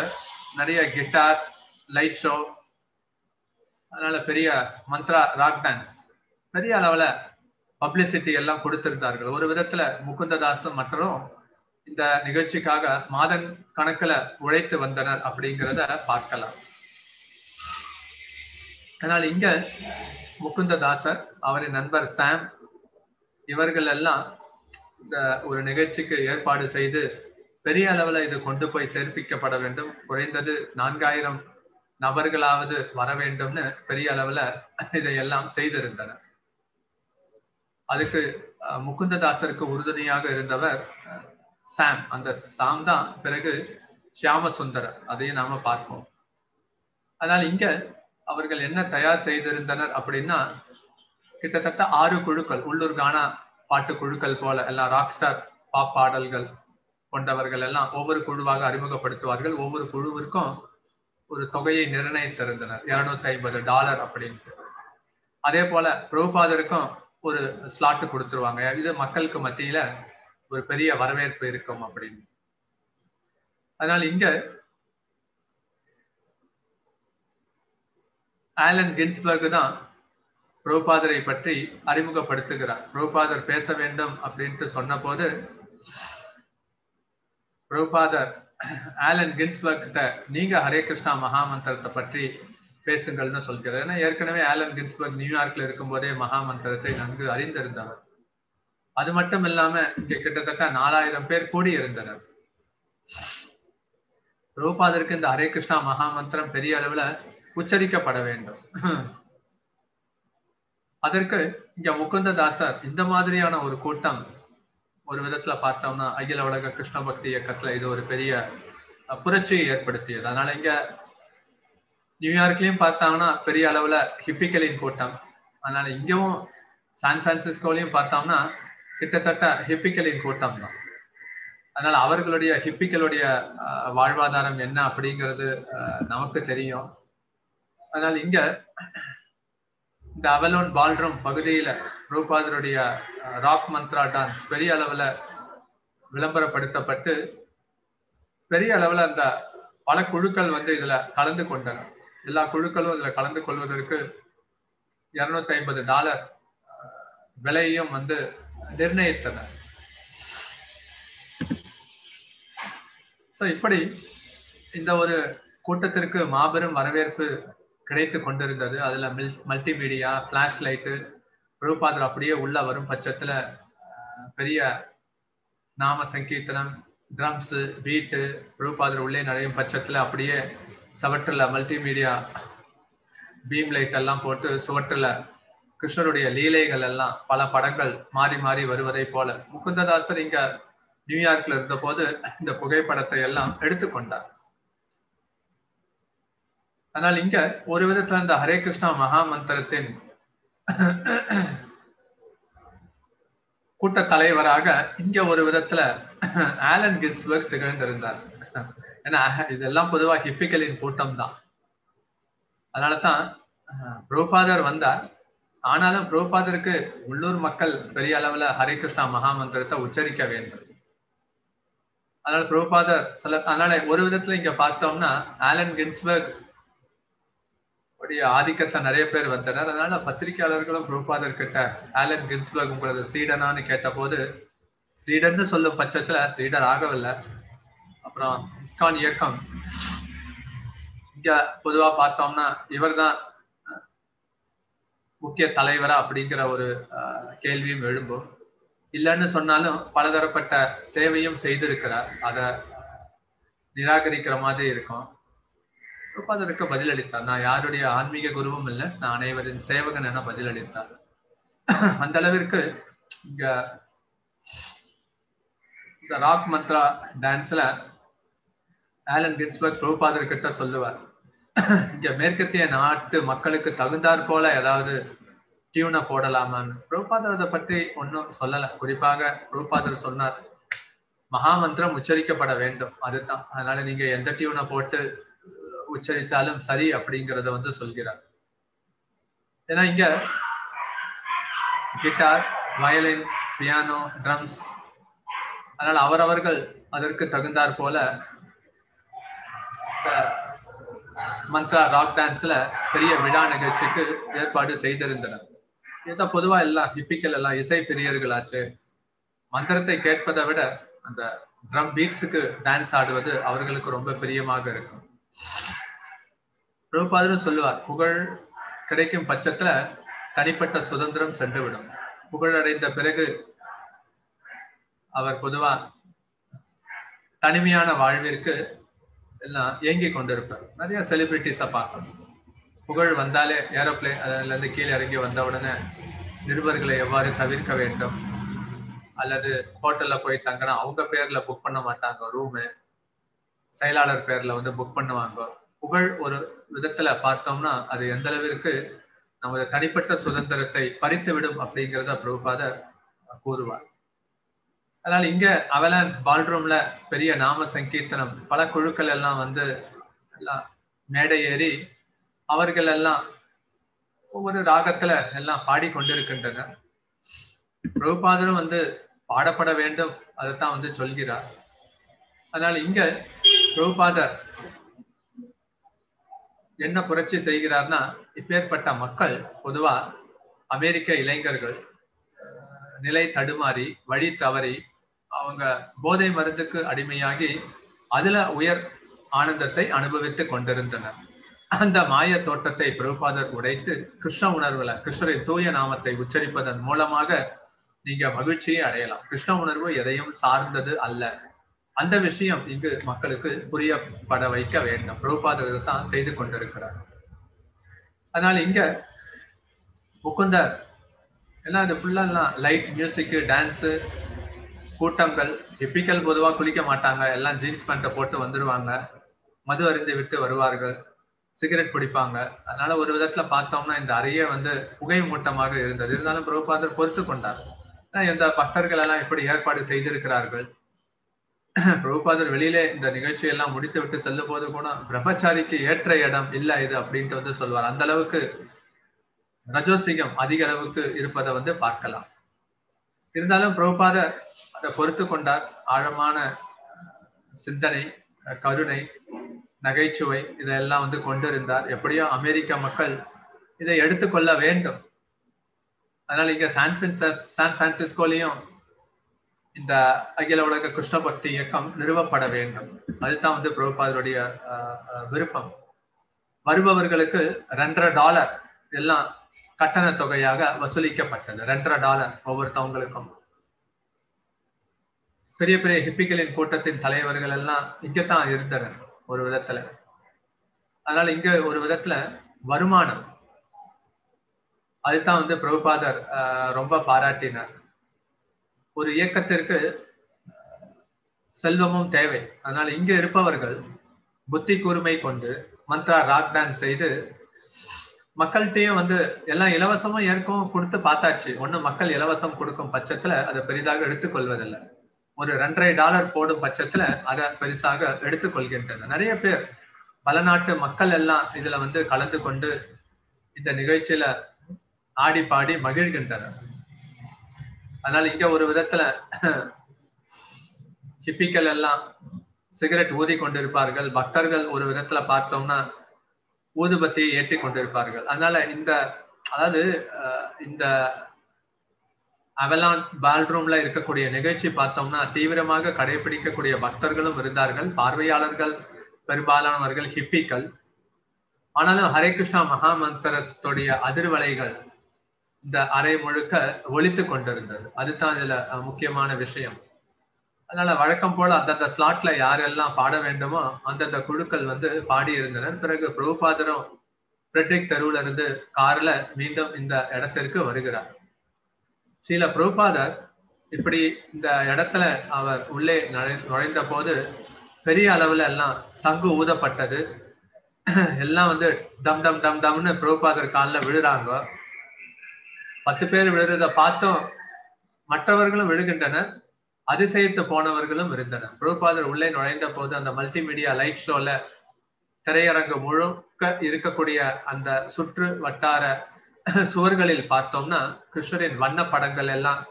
நிறைய கிட்டார் லைட் ஷோ அதனால பெரிய மந்த்ரா ராக் டான்ஸ் பெரிய அளவுல பப்ளிசிட்டி எல்லாம் கொடுத்திருந்தார்கள். ஒரு விதத்துல முகுந்ததாசம் மற்றும் இந்த நிகழ்ச்சிக்காக மாதம் கணக்குல உழைத்து வந்தனர் அப்படிங்கிறத பார்க்கலாம். அதனால் இங்க முகுந்ததாசர் அவரின் நண்பர் சாம் இவர்கள் எல்லாம் இந்த ஒரு நிகழ்ச்சிக்கு ஏற்பாடு செய்து பெரிய அளவுல இது கொண்டு போய் சேர்ப்பிக்கப்பட வேண்டும். குறைந்தது நான்காயிரம் நபர்களாவது வர வேண்டும்னு பெரிய அளவுல இதையெல்லாம் செய்திருந்தனர். அதுக்கு முகுந்ததாசருக்கு உறுதுணையாக இருந்தவர் சாம். அந்த சாம் தான் பிறகு ஷியாம சுந்தரர் அதையும் நாம பார்ப்போம். அதனால் இங்க அவர்கள் என்ன தயார் செய்திருந்தனர் அப்படின்னா கிட்டத்தட்ட ஆறு குழுக்கள் உள்ளூர் கானா பாட்டு குழுக்கள் போல எல்லாம் ராக் ஸ்டார் பாப் பாடல்கள் கொண்டவர்கள் எல்லாம் ஒவ்வொரு குழுவாக அறிமுகப்படுத்துவார்கள். ஒவ்வொரு குழுவிற்கும் ஒரு தொகையை நிர்ணயித்திருந்தனர். இருநூத்தி ஐம்பது டாலர் அப்படின்ட்டு. அதே போல பிரபுபாதருக்கும் ஒரு ஸ்லாட்டு கொடுத்துருவாங்க. இது மக்களுக்கு மத்தியில ஒரு பெரிய வரவேற்பு இருக்கும் அப்படின்னு. அதனால இங்க ஆலன் கின்ஸ்பர்க் தான் பிரபுபாதரை பற்றி அறிமுகப்படுத்துகிறார். பிரபுபாதர் பேச வேண்டும் அப்படின்ட்டு சொன்ன போது பிரபுபாதர் ஆலன் கின்ஸ்பர்க் கிட்ட நீங்க ஹரே கிருஷ்ணா மகாமந்திரத்தை பற்றி பேசுங்கள்னு சொல்கிறார். ஏன்னா ஏற்கனவே ஆலன் கின்ஸ்பர்க் நியூயார்க்ல இருக்கும் போதே மகாமந்திரத்தை நன்கு அறிந்திருந்தவர். அது மட்டும் இல்லாம இங்க கிட்டத்தட்ட நாலாயிரம் பேர் கூடியிருந்தனர். ரூபாதருக்கு இந்த ஹரே கிருஷ்ணா மகாமந்திரம் பெரிய அளவுல உச்சரிக்கப்பட வேண்டும். அதற்கு இங்க முகுந்ததாசர் இந்த மாதிரியான ஒரு கூட்டம் ஒரு விதத்துல பார்த்தோம்னா அகில உலக கிருஷ்ண பக்தி இயக்கத்துல இது ஒரு பெரிய புரட்சியை ஏற்படுத்தியது. அதனால இங்க நியூயார்க்லயும் பார்த்தாங்கன்னா பெரிய அளவுல ஹிப்பிக்கலின் கூட்டம். அதனால இங்கவும் சான் பிரான்சிஸ்கோலையும் பார்த்தோம்னா கிட்டத்தட்ட ஹிப்பிக்கலின் கூட்டம் தான். அதனால அவர்களுடைய ஹிப்பிக்களுடைய வாழ்வாதாரம் என்ன அப்படிங்கிறது நமக்கு தெரியும். அதனால இங்க இந்த அவலோன் பால்ரூம் பகுதியில ரூபாதருடைய ராக் மந்த்ரா டான்ஸ் பெரிய அளவுல விளம்பரப்படுத்தப்பட்டு பெரிய அளவுல அந்த பல குழுக்கள் வந்து இதுல கலந்து கொண்டன. எல்லா குழுக்களும் இதுல கலந்து கொள்வதற்கு இருநூத்தி ஐம்பது டாலர் விலையும் வந்து நிர்ணயித்தனர் ஸோ இப்படி இந்த ஒரு கூட்டத்திற்கு மாபெரும் வரவேற்பு கிடைத்து கொண்டிருந்தது. அதுல மில் மல்டிமீடியா பிளாஷ் லைட்டு ரூபாதர் அப்படியே உள்ள வரும் பட்சத்துல பெரிய நாம சங்கீர்த்தனம் ட்ரம்ஸு பீட்டு ரூபாதர் உள்ளே நுழையும் பட்சத்துல அப்படியே சவற்றில் மல்டிமீடியா பீம் லைட் எல்லாம் போட்டு சுவற்றில் கிருஷ்ணருடைய லீலைகள் எல்லாம் பல படங்கள் மாறி மாறி வருவதை போல. முகுந்ததாசர் இங்க நியூயார்க்ல இருந்த போது இந்த புகைப்படத்தை எல்லாம் எடுத்துக்கொண்டார் ஆனால் இங்க ஒரு விதத்துல இந்த ஹரே கிருஷ்ணா மகா மந்திரத்தின் கூட்ட தலைவராக இங்க ஒரு விதத்துல ஆலன் கின்ஸ்பர்க் திகழ்ந்திருந்தார். ஏன்னா இதெல்லாம் பொதுவா ஹிப்பிகளின் கூட்டம் தான் அதனாலதான் புரோபாதர் வந்தார். ஆனாலும் புரோபாதருக்கு உள்ளூர் மக்கள் பெரிய அளவுல ஹரே கிருஷ்ணா மகா மந்திரத்தை உச்சரிக்க வேண்டும். அதனால புரோபாதர் சில அதனால ஒரு விதத்துல இங்க பார்த்தோம்னா ஆலன் கின்ஸ்பர்க் அப்படி ஆதிக்கத்தை நிறைய பேர் வந்தனர். அதனால பத்திரிகையாளர்களும் புரோபாதர் கிட்ட ஆலன் கின்ஸ்பர்க் உங்களது சீடனான்னு கேட்டபோது சீடன்னு சொல்லும் பட்சத்துல சீடர் ஆகவில்லை. அப்புறம் இஸ்கான் இயக்கம் இங்க பொதுவா பார்த்தோம்னா இவர் தான் முக்கிய தலைவரா அப்படிங்கிற ஒரு கேள்வியும் எழும்பும். இல்லைன்னு சொன்னாலும் பலதரப்பட்ட சேவையும் செய்திருக்கிறார். அதை நிராகரிக்கிற மாதிரி இருக்கும். அதற்கு பதிலளித்தார். நான் யாருடைய ஆன்மீக குருவும் இல்லை நான் அனைவரின் சேவகன் என பதிலளித்தார். அந்த அளவிற்கு இங்க இந்த ராக் மந்த்ரா டான்ஸ்ல ஆலன் கின்ஸ்பர்க் பிரபுபாதர் கிட்ட சொல்லுவார். இங்க மேற்கத்திய நாட்டு மக்களுக்கு தகுந்தாற் போல ஏதாவது டியூனை போடலாமான்னு. பிரபுபாதர் அதை பற்றி ஒன்றும் சொல்லல. குறிப்பாக பிரபுபாதர் சொன்னார் மகாமந்திரம் உச்சரிக்கப்பட வேண்டும். அதுதான். அதனால நீங்க எந்த டியூனை போட்டு உச்சரித்தாலும் சரி அப்படிங்கிறத வந்து சொல்கிறார். ஏன்னா இங்க கிட்டார் வயலின் பியானோ ட்ரம்ஸ் அதனால அவரவர்கள் அதற்கு தகுந்தாற் போல மந்த்ரா ராக் டான்ஸ்ல பெரிய விழா நிகழ்ச்சிக்கு ஏற்பாடு செய்திருந்தனர். இதுதான் பொதுவா எல்லாம் ஹிப்பிக்கல் எல்லாம் இசை பிரியர்களாச்சு. மந்திரத்தை கேட்பதை விட அந்த ட்ரம் பீட்ஸுக்கு டான்ஸ் ஆடுவது அவர்களுக்கு ரொம்ப பிரியமாக இருக்கும். பிரபுபாதரும் சொல்லுவார் புகழ் கிடைக்கும் பட்சத்துல தனிப்பட்ட சுதந்திரம் சென்றுவிடும். புகழ் அடைந்த பிறகு அவர் பொதுவா தனிமையான வாழ்விற்கு எல்லாம் இயங்கி கொண்டிருப்பார். நிறைய செலிபிரிட்டிஸை பார்க்கணும் புகழ் வந்தாலே ஏரோப்ளேன் அதுலேருந்து கீழே இறங்கி வந்த உடனே நிருபர்களை எவ்வாறு தவிர்க்க வேண்டும்? அல்லது ஹோட்டலில் போய் தங்கினா அவங்க பேரில் புக் பண்ண மாட்டாங்க ரூமு செயலாளர் பேரில் வந்து புக் பண்ணுவாங்க. புகழ் ஒரு விதத்துல பார்த்தோம்னா அது எந்த அளவிற்கு நமது தனிப்பட்ட சுதந்திரத்தை பறித்து விடும் அப்படிங்கிறத பிரபுபாதர் கூறுவார். அதனால இங்க அவலன் பால்ரூம்ல பெரிய நாம சங்கீர்த்தனம் பல குழுக்கள் எல்லாம் வந்து எல்லாம் மேடை ஏறி அவர்கள் எல்லாம் ஒவ்வொரு ராகத்துல எல்லாம் பாடிக்கொண்டிருக்கின்றனர் பிரபுபாதரும் வந்து பாடப்பட வேண்டும் அதைத்தான் வந்து சொல்கிறார். அதனால இங்க பிரபுபாதர் என்ன புரட்சி செய்கிறார்னா இப்பேற்பட்ட மக்கள் பொதுவா அமெரிக்க இளைஞர்கள் நிலை தடுமாறி வழி தவறி அவங்க போதை மருந்துக்கு அடிமையாகி அதுல உயர் ஆனந்தத்தை அனுபவித்து கொண்டிருந்தனர். அந்த மாய தோட்டத்தை பிரபுபாதர் உடைத்து கிருஷ்ண உணர்வுல கிருஷ்ணரின் தூய நாமத்தை உச்சரிப்பதன் மூலமாக நீங்க மகிழ்ச்சியை அடையலாம். கிருஷ்ண உணர்வு எதையும் சார்ந்தது அல்ல. அந்த விஷயம் இங்கு மக்களுக்கு புரியப்பட வைக்க வேண்டும். பிரபுபாதர் தான் செய்து கொண்டிருக்கிறார். அதனால இங்க முகுந்தர் எல்லாம் இது ஃபுல்லா லைட் மியூசிக்கு டான்ஸு கூட்டங்கள் டிப்பிக்கல் பொதுவாக குளிக்க மாட்டாங்க. எல்லாம் ஜீன்ஸ் பேண்ட்டை போட்டு வந்துடுவாங்க மது அருந்து விட்டு வருவார்கள். சிகரெட் பிடிப்பாங்க அதனால ஒரு விதத்துல பார்த்தோம்னா இந்த அறையே வந்து புகை மூட்டமாக இருந்தது. இருந்தாலும் பிரபுபாதர் பொறுத்து கொண்டார். இந்த பக்தர்கள் எல்லாம் இப்படி ஏற்பாடு செய்திருக்கிறார்கள். பிரபுபாதர் வெளியிலே இந்த நிகழ்ச்சி எல்லாம் முடித்து விட்டு செல்லும் போது கூட பிரம்மச்சாரிக்கு ஏற்ற இடம் இல்ல இது அப்படின்ட்டு வந்து சொல்வார். அந்த அளவுக்கு ரஜோசிகம் அதிக அளவுக்கு இருப்பதை வந்து பார்க்கலாம். இருந்தாலும் பிரபுபாத அதை பொறுத்து கொண்டார். ஆழமான சிந்தனை கருணை நகைச்சுவை இதெல்லாம் வந்து கொண்டிருந்தார். எப்படியோ அமெரிக்க மக்கள் இதை எடுத்துக்கொள்ள வேண்டும். அதனால இங்க சான் பிரான்சஸ் சான் பிரான்சிஸ்கோலையும் இந்த அகில உலக கிருஷ்ண பக்தி இயக்கம் நிறுவப்பட வேண்டும். அதுதான் வந்து பிரபுபாதருடைய விருப்பம். வருபவர்களுக்கு ரெண்டரை டாலர் எல்லாம் கட்டண தொகையாக வசூலிக்கப்பட்டது. ரெண்டரை டாலர் ஒவ்வொருத்தவங்களுக்கும். பெரிய பெரிய ஹிப்பிகளின் கூட்டத்தின் தலைவர்கள் எல்லாம் இங்கதான் இருந்தனர் ஒரு விதத்துல. அதனால இங்க ஒரு விதத்துல வருமானம். அதுதான் வந்து பிரபுபாதர் ரொம்ப பாராட்டினார். ஒரு இயக்கத்திற்கு செல்வமும் தேவை. அதனால இங்கு இருப்பவர்கள் புத்தி கூர்மை கொண்டு மந்த்ரா ராக் டான்ஸ் செய்து மக்கள்கிட்டயும் வந்து எல்லாம் இலவசமும் ஏற்கும் கொடுத்து பார்த்தாச்சு. ஒன்றும் மக்கள் இலவசம் கொடுக்கும் பட்சத்துல அதை பெரிதாக எடுத்துக்கொள்வதில்லை. ஒரு ரெண்டரை டாலர் போடும் பட்சத்துல அதை பெருசாக எடுத்துக்கொள்கின்றனர். நிறைய பேர் பல நாட்டு மக்கள் எல்லாம் இதுல வந்து கலந்து கொண்டு இந்த நிகழ்ச்சியில ஆடி பாடி மகிழ்கின்றனர். அதனால இங்க ஒரு விதத்துல ஹிப்பிக்கள் எல்லாம் சிகரெட் ஊதி கொண்டிருப்பார்கள் பக்தர்கள் ஒரு விதத்துல பார்த்தோம்னா ஊதுபத்தியை ஏற்றி கொண்டிருப்பார்கள் அதனால இந்த அதாவது இந்த அவலான் பால்ரூம்ல இருக்கக்கூடிய நிகழ்ச்சி பார்த்தோம்னா தீவிரமாக கடைபிடிக்கக்கூடிய பக்தர்களும் இருந்தார்கள். பார்வையாளர்கள் பெரும்பாலானவர்கள் ஹிப்பிக்கள் ஆனாலும் ஹரே கிருஷ்ணா மகாமந்திரத்துடைய அதிர்வலைகள் இந்த அறை முழுக்க ஒழித்து கொண்டிருந்தது. அதுதான் இதுல முக்கியமான விஷயம். அதனால வழக்கம் போல அந்தந்த ஸ்லாட்ல யாரெல்லாம் பாட வேண்டுமோ அந்தந்த குழுக்கள் வந்து பாடி இருந்தனர் பிறகு பிரபுபாதரும் பிரெட்ரிக் தெருவுல இருந்து கார்ல மீண்டும் இந்த இடத்திற்கு வருகிறார். சில பிரபுபாதர் இப்படி இந்த இடத்துல அவர் உள்ளே நுழைந்த போது பெரிய அளவுல எல்லாம் சங்கு ஊதப்பட்டது. எல்லாம் வந்து டம் டம் டம் டம்னு பிரபுபாதர் காலில் விழுறாங்க. பத்து பேர் விழுறத பார்த்தும் மற்றவர்களும் விழுகின்றனர் அதிசயித்து போனவர்களும் இருந்தனர். பிரபுபாதர் உள்ளே நுழைந்த போது அந்த மல்டிமீடியா லைட் ஷோல திரையரங்கு முழுக்க இருக்கக்கூடிய அந்த சுற்று வட்டார சுவர்களில் பார்த்தோம்னா கிருஷ்ணரின் வண்ண படங்கள் எல்லாம்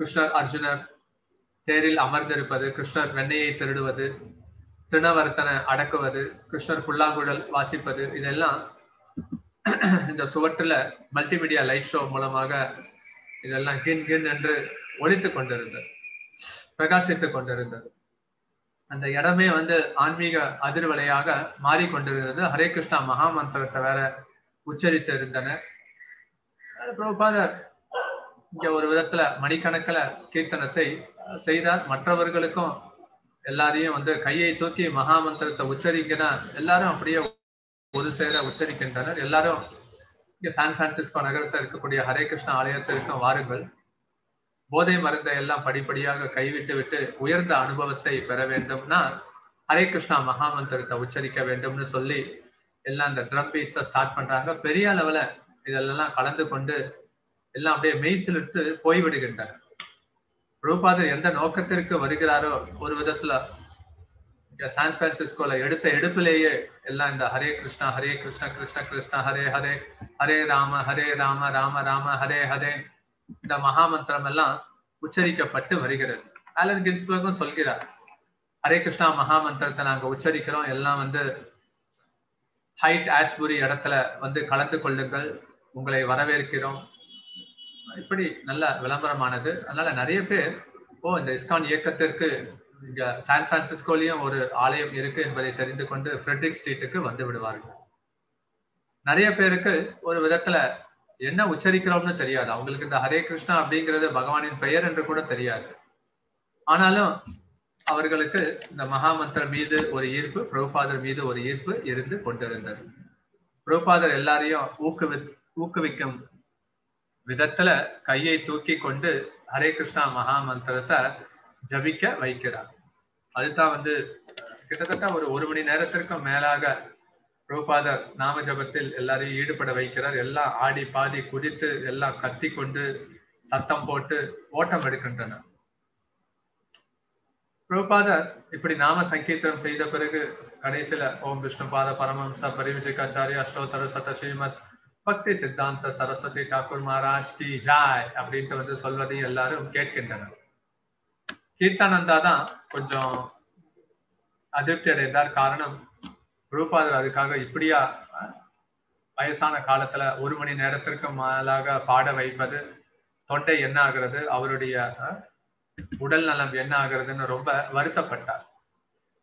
கிருஷ்ணர் அர்ஜுனர் தேரில் அமர்ந்திருப்பது கிருஷ்ணர் வெண்ணையை திருடுவது திருணவர்த்தனை அடக்குவது கிருஷ்ணர் புல்லாங்குழல் வாசிப்பது இதெல்லாம் இந்த சுவற்றுல மல்டிமீடியா லைட் ஷோ மூலமாக இதெல்லாம் கின் கின் என்று ஒழித்து கொண்டிருந்தது. பிரகாசித்துக் கொண்டிருந்தது. அந்த இடமே வந்து ஆன்மீக அதிர்வலையாக மாறிக்கொண்டிருந்தது ஹரே கிருஷ்ணா மகா மந்திரத்தை வேற உச்சரித்து இருந்தனர் பிரபுபாதர் இங்க ஒரு விதத்துல மணிக்கணக்கில் கீர்த்தனத்தை செய்தார். மற்றவர்களுக்கும் எல்லாரையும் வந்து கையை தூக்கி மகா மந்திரத்தை உச்சரிக்கினா எல்லாரும் அப்படியே ஒரு சேர உச்சரிக்கின்றனர். எல்லாரும் இங்கே சான் பிரான்சிஸ்கோ நகரத்தில் இருக்கக்கூடிய ஹரே கிருஷ்ணா ஆலயத்திற்கும் வாருங்கள். போதை மருந்தை எல்லாம் படிப்படியாக கைவிட்டு விட்டு உயர்ந்த அனுபவத்தை பெற வேண்டும்னா ஹரே கிருஷ்ணா மகாமந்திரத்தை உச்சரிக்க வேண்டும்னு சொல்லி எல்லாம் இந்த ட்ரம் பீட்ஸை ஸ்டார்ட் பண்றாங்க. பெரிய அளவில் இதெல்லாம் கலந்து கொண்டு எல்லாம் அப்படியே மெய் சிலிர்த்து போய்விடுகின்றனர் ரூபாதர் எந்த நோக்கத்திற்கு வருகிறாரோ ஒரு விதத்துல சான் பிரான்சிஸ்கோல எடுத்த எடுப்பிலேயே எல்லாம் இந்த ஹரே கிருஷ்ணா ஹரே கிருஷ்ணா கிருஷ்ண கிருஷ்ணா ஹரே ஹரே ஹரே ராம ஹரே ராம ராம ராம ஹரே ஹரே. இந்த மகாமந்திரம் எல்லாம் உச்சரிக்கப்பட்டு வருகிறது. ஆலன் கின்ஸ்பர்கும் சொல்கிறார் ஹரே கிருஷ்ணா மகாமந்திரத்தை நாங்க உச்சரிக்கிறோம். எல்லாம் வந்து ஹைட் ஆஷ்புரி இடத்துல வந்து கலந்து கொள்ளுங்கள். உங்களை வரவேற்கிறோம். இப்படி நல்ல விளம்பரமானது. அதனால நிறைய பேர் ஓ இந்த இஸ்கான் இயக்கத்திற்கு சான் பிரான்சிஸ்கோலையும் ஒரு ஆலயம் இருக்கு என்பதை தெரிந்து கொண்டு ஃப்ரெட்ரிக் ஸ்ட்ரீட்டுக்கு வந்து விடுவார்கள். நிறைய பேருக்கு ஒரு விதத்துல என்ன உச்சரிக்கிறோம்னு தெரியாது. அவங்களுக்கு இந்த ஹரே கிருஷ்ணா அப்படிங்கிறது பகவானின் பெயர் என்று கூட தெரியாது. ஆனாலும் அவர்களுக்கு இந்த மகாமந்திரம் மீது ஒரு ஈர்ப்பு பிரபுபாதர் மீது ஒரு ஈர்ப்பு இருந்து கொண்டிருந்தது. பிரபுபாதர் எல்லாரையும் ஊக்குவி ஊக்குவிக்கும் விதத்துல கையை தூக்கி கொண்டு ஹரே கிருஷ்ணா மகா மந்திரத்தை ஜபிக்க வைக்கிறார். அதுதான் வந்து கிட்டத்தட்ட ஒரு ஒரு மணி நேரத்திற்கும் மேலாக ரூபாதர் நாம ஜபத்தில் எல்லாரையும் ஈடுபட வைக்கிறார். எல்லாம் ஆடி பாதி குதித்து எல்லாம் கத்தி கொண்டு சத்தம் போட்டு ஓட்டம் எடுக்கின்றனர். ரூபாதர் இப்படி நாம சங்கீர்த்தனம் செய்த பிறகு கடைசியில ஓம் விஷ்ணு பாத பரமம்ச பரிவிஜகாச்சாரிய அஷ்டோத்தர சத ஸ்ரீமத் பக்தி சித்தாந்த சரஸ்வதி டாக்கூர் மகாராஜ் கி ஜாய் அப்படின்ட்டு வந்து சொல்வதை எல்லாரும் கேட்கின்றனர். கீர்த்தானந்தா தான் கொஞ்சம் அதிருப்தி அடைந்தார். காரணம் ரூபாதர் அதுக்காக இப்படியா வயசான காலத்துல ஒரு மணி நேரத்திற்கு மேலாக பாட வைப்பது தொண்டை என்ன ஆகிறது அவருடைய உடல் நலம் என்ன ஆகுறதுன்னு ரொம்ப வருத்தப்பட்டார்.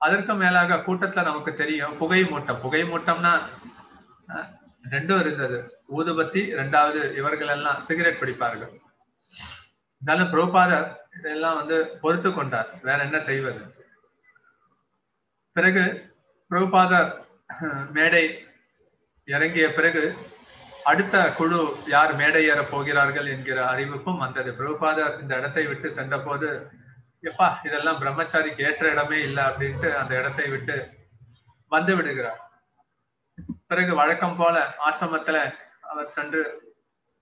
அதற்கு மேலாக கூட்டத்துல நமக்கு தெரியும் புகை மூட்டம். புகை மூட்டம்னா ரெண்டும் இருந்தது. ஊதுபத்தி ரெண்டாவது இவர்கள் எல்லாம் சிகரெட் பிடிப்பார்கள். இருந்தாலும் புரோபாதர் இதெல்லாம் வந்து பொறுத்து கொண்டார். வேற என்ன செய்வது? பிறகு புரோபாதர் மேடை இறங்கிய பிறகு அடுத்த குழு யார் மேடை ஏற போகிறார்கள் என்கிற அறிவிப்பும் வந்தது. பிரபுபாதர் இந்த இடத்தை விட்டு சென்ற போது எப்பா இதெல்லாம் பிரம்மச்சாரிக்கு ஏற்ற இடமே இல்லை அப்படின்ட்டு அந்த இடத்தை விட்டு வந்து விடுகிறார். பிறகு வழக்கம் போல ஆசிரமத்துல அவர் சென்று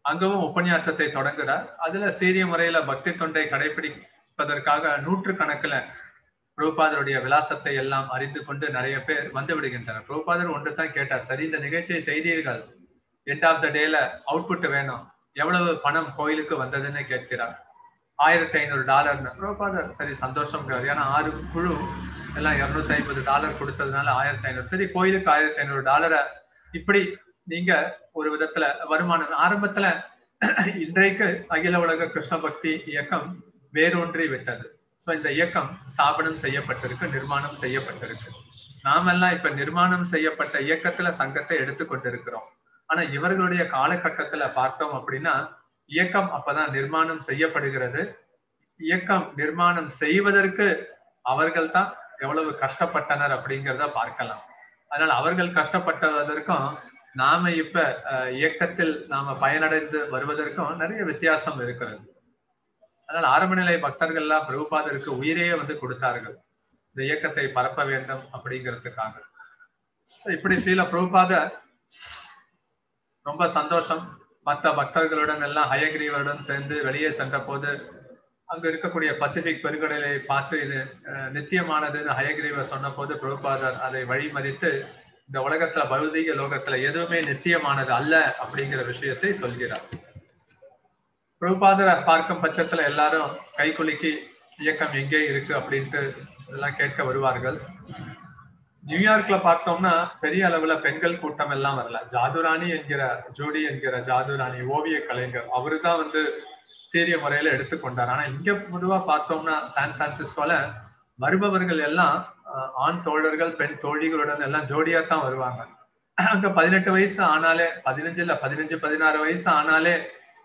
அங்கவும் உபன்யாசத்தை தொடங்குறார் அதுல சீரிய முறையில பக்தி தொண்டை கடைபிடிப்பதற்காக நூற்று கணக்கில் பிரபுபாதருடைய விலாசத்தை எல்லாம் அறிந்து கொண்டு நிறைய பேர் வந்து விடுகின்றனர். பிரபுபாதர் ஒன்று தான் கேட்டார் சரி இந்த நிகழ்ச்சியை செய்தீர்கள். எண்ட் ஆஃப் த டேல அவுட்புட் வேணும். எவ்வளவு பணம் கோயிலுக்கு வந்ததுன்னு கேட்கிறார். ஆயிரத்தி ஐநூறு டாலர்னு பிரபுபாதர் சரி சந்தோஷம் ஏன்னா ஆறு குழு எல்லாம் இரநூத்தி ஐம்பது டாலர் கொடுத்ததுனால ஆயிரத்தி ஐநூறு சரி கோயிலுக்கு ஆயிரத்தி ஐநூறு டாலரை இப்படி நீங்க ஒரு விதத்துல வருமானம் ஆரம்பத்துல இன்றைக்கு அகில உலக கிருஷ்ண பக்தி இயக்கம் வேரூன்றி விட்டது. ஸோ இந்த இயக்கம் ஸ்தாபனம் செய்யப்பட்டிருக்கு நிர்மாணம் செய்யப்பட்டிருக்கு. நாமெல்லாம் இப்ப நிர்மாணம் செய்யப்பட்ட இயக்கத்துல சங்கத்தை எடுத்துக்கொண்டிருக்கிறோம் ஆனா இவர்களுடைய காலகட்டத்துல பார்த்தோம் அப்படின்னா இயக்கம் அப்பதான் நிர்மாணம் செய்யப்படுகிறது. இயக்கம் நிர்மாணம் செய்வதற்கு அவர்கள் தான் எவ்வளவு கஷ்டப்பட்டனர் அப்படிங்கிறத பார்க்கலாம். அதனால அவர்கள் கஷ்டப்பட்டதற்கும் நாம இப்ப இயக்கத்தில் நாம பயனடைந்து வருவதற்கும் நிறைய வித்தியாசம் இருக்கிறது. அதனால் ஆரம்ப நிலை பக்தர்கள்லாம் பிரபுபாதருக்கு உயிரையே வந்து கொடுத்தார்கள். இந்த இயக்கத்தை பரப்ப வேண்டும் அப்படிங்கிறதுக்காக. இப்படி ஸ்ரீல பிரபுபாத ரொம்ப சந்தோஷம். மற்ற பக்தர்களுடன் எல்லாம் ஹயகிரீவருடன் சேர்ந்து வெளியே சென்ற போது அங்க இருக்கக்கூடிய பசிபிக் பெருங்கடலை பார்த்து இது நித்தியமானதுன்னு ஹயகிரீவர் சொன்ன போது பிரபுபாதர் அதை வழிமதித்து இந்த உலகத்துல பௌதிக லோகத்துல எதுவுமே நித்தியமானது அல்ல அப்படிங்கிற விஷயத்தை சொல்கிறார். பிரபுபாதரை பார்க்கும் பட்சத்துல எல்லாரும் கை குலுக்கி இயக்கம் எங்கே இருக்கு அப்படின்ட்டு எல்லாம் கேட்க வருவார்கள். நியூயார்க்ல பார்த்தோம்னா பெரிய அளவுல பெண்கள் கூட்டம் எல்லாம் வரல. ஜாதுராணி என்கிற ஜோடி என்கிற ஜாதுராணி ஓவிய கலைஞர் அவரு தான் வந்து சீரிய முறையில எடுத்துக்கொண்டார். ஆனா இங்க பொதுவா பார்த்தோம்னா சான் பிரான்சிஸ்கோல வருபவர்கள் எல்லாம் ஆண் தோழர்கள் பெண் தோழிகளுடன் எல்லாம் ஜோடியா தான் வருவாங்க. அங்க பதினெட்டு வயசு ஆனாலே பதினஞ்சு இல்ல பதினஞ்சு பதினாறு வயசு ஆனாலே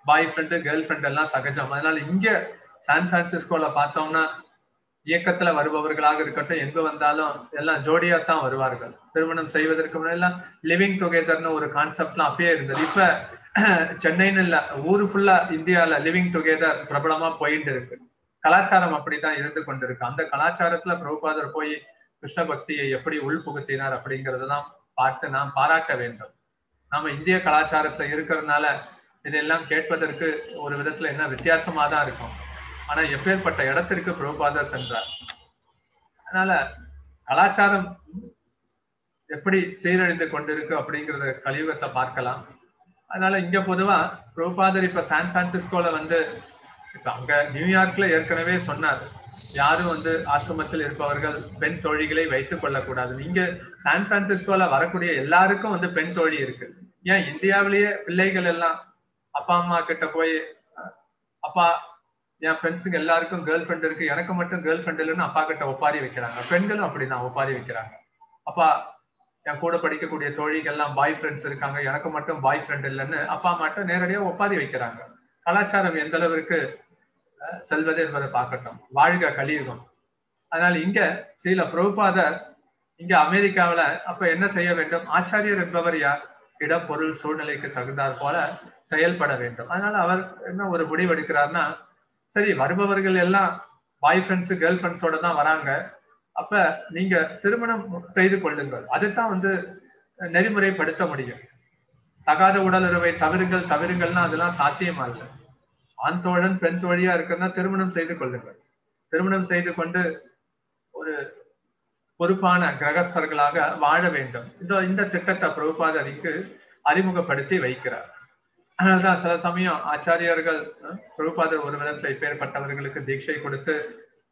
பாய் ஃப்ரெண்டு கேர்ள் ஃப்ரெண்ட் எல்லாம் சகஜம். அதனால இங்க சான் பிரான்சிஸ்கோல பார்த்தோம்னா இயக்கத்துல வருபவர்களாக இருக்கட்டும் எங்க வந்தாலும் எல்லாம் ஜோடியா தான் வருவார்கள். திருமணம் செய்வதற்கு முன்னெல்லாம் லிவிங் டுகெதர்னு ஒரு கான்செப்ட்லாம் அப்பயே இருந்தது. இப்ப சென்னைன்னு இல்ல ஊரு ஃபுல்லா இந்தியால லிவிங் டுகெதர் பிரபலமா போயிட்டு இருக்கு. கலாச்சாரம் அப்படித்தான் இருந்து கொண்டிருக்கு. அந்த கலாச்சாரத்துல பிரபுபாதர் போய் கிருஷ்ண பக்தியை எப்படி உள்புகுத்தினார் அப்படிங்கறதெல்லாம் பார்த்து நாம் பாராட்ட வேண்டும். நாம இந்திய கலாச்சாரத்துல இருக்கிறதுனால இதெல்லாம் கேட்பதற்கு ஒரு விதத்துல என்ன வித்தியாசமா தான் இருக்கும். ஆனா எப்பேற்பட்ட இடத்திற்கு பிரபுபாதர் சென்றார்? அதனால கலாச்சாரம் எப்படி சீரழிந்து கொண்டிருக்கு அப்படிங்கறத கலியுகத்தை பார்க்கலாம். அதனால இங்க பொதுவா பிரபுபாதர் இப்ப சான் பிரான்சிஸ்கோல வந்து இப்ப அங்க நியூயார்க்ல ஏற்கனவே சொன்னார். யாரும் வந்து ஆசிரமத்தில் இருப்பவர்கள் பெண் தோழிகளை வைத்துக் கொள்ளக்கூடாது. இங்க சான் பிரான்சிஸ்கோல வரக்கூடிய எல்லாருக்கும் வந்து பெண் தோழி இருக்கு. ஏன் இந்தியாவிலேயே பிள்ளைகள் எல்லாம் அப்பா அம்மா கிட்ட போய் அப்பா என் ஃப்ரெண்ட்ஸுங்க எல்லாருக்கும் கேர்ள் ஃப்ரெண்ட் இருக்கு. எனக்கு மட்டும் கேர்ள் ஃப்ரெண்ட் இல்லைன்னு அப்பா கிட்ட ஒப்பாரி வைக்கிறாங்க. பெண்களும் அப்படிதான் ஒப்பாரி வைக்கிறாங்க. அப்பா என் கூட படிக்கக்கூடிய தோழிகள்லாம் பாய் ஃப்ரெண்ட்ஸ் இருக்காங்க. எனக்கு மட்டும் பாய் ஃப்ரெண்ட் இல்லைன்னு அப்பா அம்மாட்ட நேரடியாக ஒப்பாரி வைக்கிறாங்க. கலாச்சாரம் எந்த அளவிற்கு செல்வது என்பதை பார்க்கட்டும். வாழ்க கலியுகம். அதனால இங்க ஸ்ரீல பிரபுபாதர் இங்க அமெரிக்காவில அப்ப என்ன செய்ய வேண்டும்? ஆச்சாரியர் என்பவர் யார்? இடம் பொருள் சூழ்நிலைக்கு தகுந்தாற் போல செயல்பட வேண்டும். அதனால அவர் என்ன ஒரு முடிவு எடுக்கிறார்னா சரி வருபவர்கள் எல்லாம் பாய் ஃப்ரெண்ட்ஸ் கேர்ள் ஃப்ரெண்ட்ஸோட தான் வராங்க. அப்ப நீங்க திருமணம் செய்து கொள்ளுங்கள். அதுதான் வந்து நெறிமுறைப்படுத்த முடியும். தகாத உடலுறவை தவிருங்கள் தவிருங்கள்னா அதெல்லாம் சாத்தியமா இல்லை ஆண் தோழன் பெண் தோழியா இருக்குன்னா திருமணம் செய்து கொள்ளுங்கள். திருமணம் செய்து கொண்டு ஒரு பொறுப்பான கிரகஸ்தர்களாக வாழ வேண்டும். இந்த இந்த திட்டத்தை பிரபுபாதரிக்கு அறிமுகப்படுத்தி வைக்கிறார். அதனால்தான் சில சமயம் ஆச்சாரியர்கள் பிரபுபாதர் ஒரு விதத்தில் இப்பேற்பட்டவர்களுக்கு தீட்சை கொடுத்து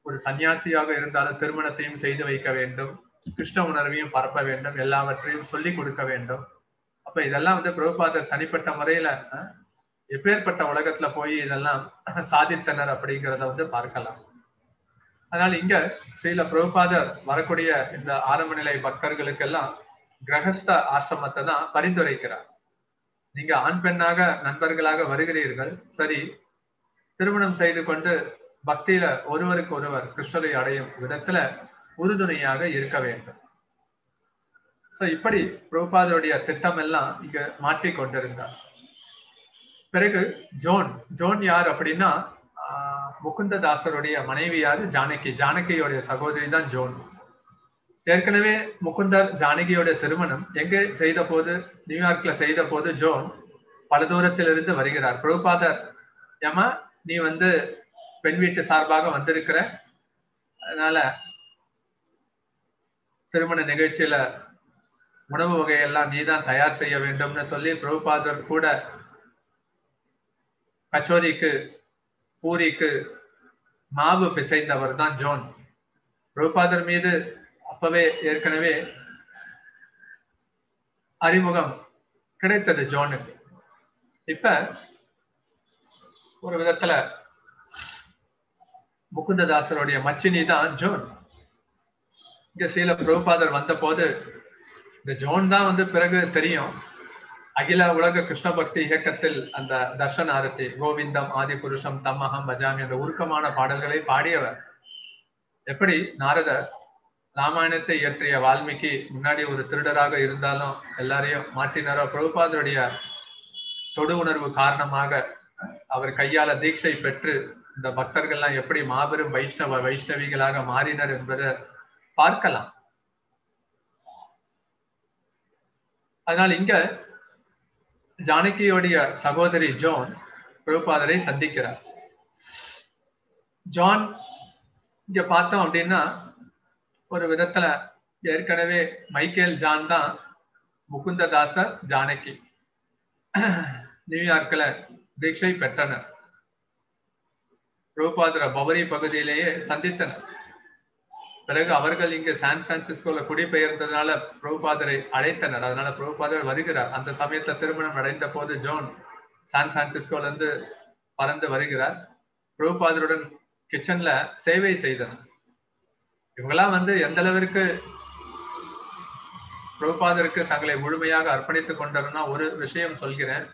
ஒரு சன்னியாசியாக இருந்தாலும் திருமணத்தையும் செய்து வைக்க வேண்டும். கிருஷ்ண உணர்வையும் பரப்ப வேண்டும். எல்லாவற்றையும் சொல்லி கொடுக்க வேண்டும். அப்ப இதெல்லாம் வந்து பிரபுபாதர் தனிப்பட்ட முறையில எப்பேற்பட்ட உலகத்துல போய் இதெல்லாம் சாதித்தனர் அப்படிங்கிறத வந்து பார்க்கலாம். அதனால இங்க ஸ்ரீல பிரபுபாதர் வரக்கூடிய இந்த ஆரம்ப நிலை பக்தர்களுக்கெல்லாம் கிரகஸ்த ஆசிரமத்தை தான் பரிந்துரைக்கிறார். நீங்க ஆண் பெண்ணாக நண்பர்களாக வருகிறீர்கள் சரி திருமணம் செய்து கொண்டு பக்தியில ஒருவருக்கு ஒருவர் கிருஷ்ணரை அடையும் விதத்துல உறுதுணையாக இருக்க வேண்டும். சோ இப்படி பிரபுபாதருடைய திட்டம் எல்லாம் இங்க மாற்றி கொண்டிருந்தார் பிறகு ஜோன் ஜோன் யார் அப்படின்னா முகுந்ததாசருடைய மனைவி யாரு? ஜானகி. ஜானகியோடைய சகோதரி தான் ஜோன். ஏற்கனவே முகுந்தர் ஜானகியோட திருமணம் எங்கே செய்த போது? நியூயார்க்ல செய்த போது ஜோன் பல தூரத்திலிருந்து வருகிறார். பிரபுபாதர் ஏமா நீ வந்து பெண் வீட்டு சார்பாக வந்திருக்கிற? அதனால திருமண நிகழ்ச்சியில உணவு வகையெல்லாம் நீதான் தயார் செய்ய வேண்டும்னு சொல்லி பிரபுபாதர் கூட கச்சோரிக்கு பூரிக்கு மாவு பிசைந்தவர் தான் ஜோன். ரூபாதர் மீது அப்பவே ஏற்கனவே அறிமுகம் கிடைத்தது ஜோனுக்கு இப்ப ஒரு விதத்துல முகுந்ததாசருடைய மச்சினி தான் ஜோன். இங்க சீல பிரபுபாதர் வந்த போது இந்த ஜோன் தான் வந்து பிறகு தெரியும். அகில உலக கிருஷ்ண பக்தி இயக்கத்தில் அந்த தர்ஷன் ஆரத்தி கோவிந்தம் ஆதி புருஷம் தம்மகம் பஜாமி அந்த உருக்கமான பாடல்களை பாடியவர். எப்படி நாரதர் ராமாயணத்தை இயற்றிய வால்மீகி முன்னாடி ஒரு திருடராக இருந்தாலும் எல்லாரையும் மாட்டினாரோ பிரபுபாதருடைய தொடு உணர்வு காரணமாக அவர் கையால தீட்சை பெற்று இந்த பக்தர்கள்லாம் எப்படி மாபெரும் வைஷ்ணவ வைஷ்ணவிகளாக மாறினர் என்பதை பார்க்கலாம். அதனால் இங்க ஜானகியோடைய சகோதரி ஜோன் பிரபுபாதரை சந்திக்கிறார். ஜான் இங்க பார்த்தோம் அப்படின்னா ஒரு விதத்துல ஏற்கனவே மைக்கேல் ஜான் தான் முகுந்ததாசர் ஜானகி. நியூயார்க்கில் தீட்சை பெற்றனர். பிரபுபாதர பவரி பகுதியிலேயே சந்தித்தனர். பிறகு அவர்கள் இங்கு சான் பிரான்சிஸ்கோல குடிபெயர்ந்ததுனால பிரபுபாதரை அழைத்தனர். அதனால பிரபுபாதர் வருகிறார். அந்த சமயத்துல திருமணம் அடைந்த போது ஜோன் சான் பிரான்சிஸ்கோல இருந்து பறந்து வருகிறார். பிரபுபாதருடன் கிச்சன்ல சேவை செய்தனர். இவங்கெல்லாம் வந்து எந்த அளவிற்கு பிரபுபாதருக்கு தங்களை முழுமையாக அர்ப்பணித்துக் கொண்டதுன்னா ஒரு விஷயம் சொல்கிறேன்.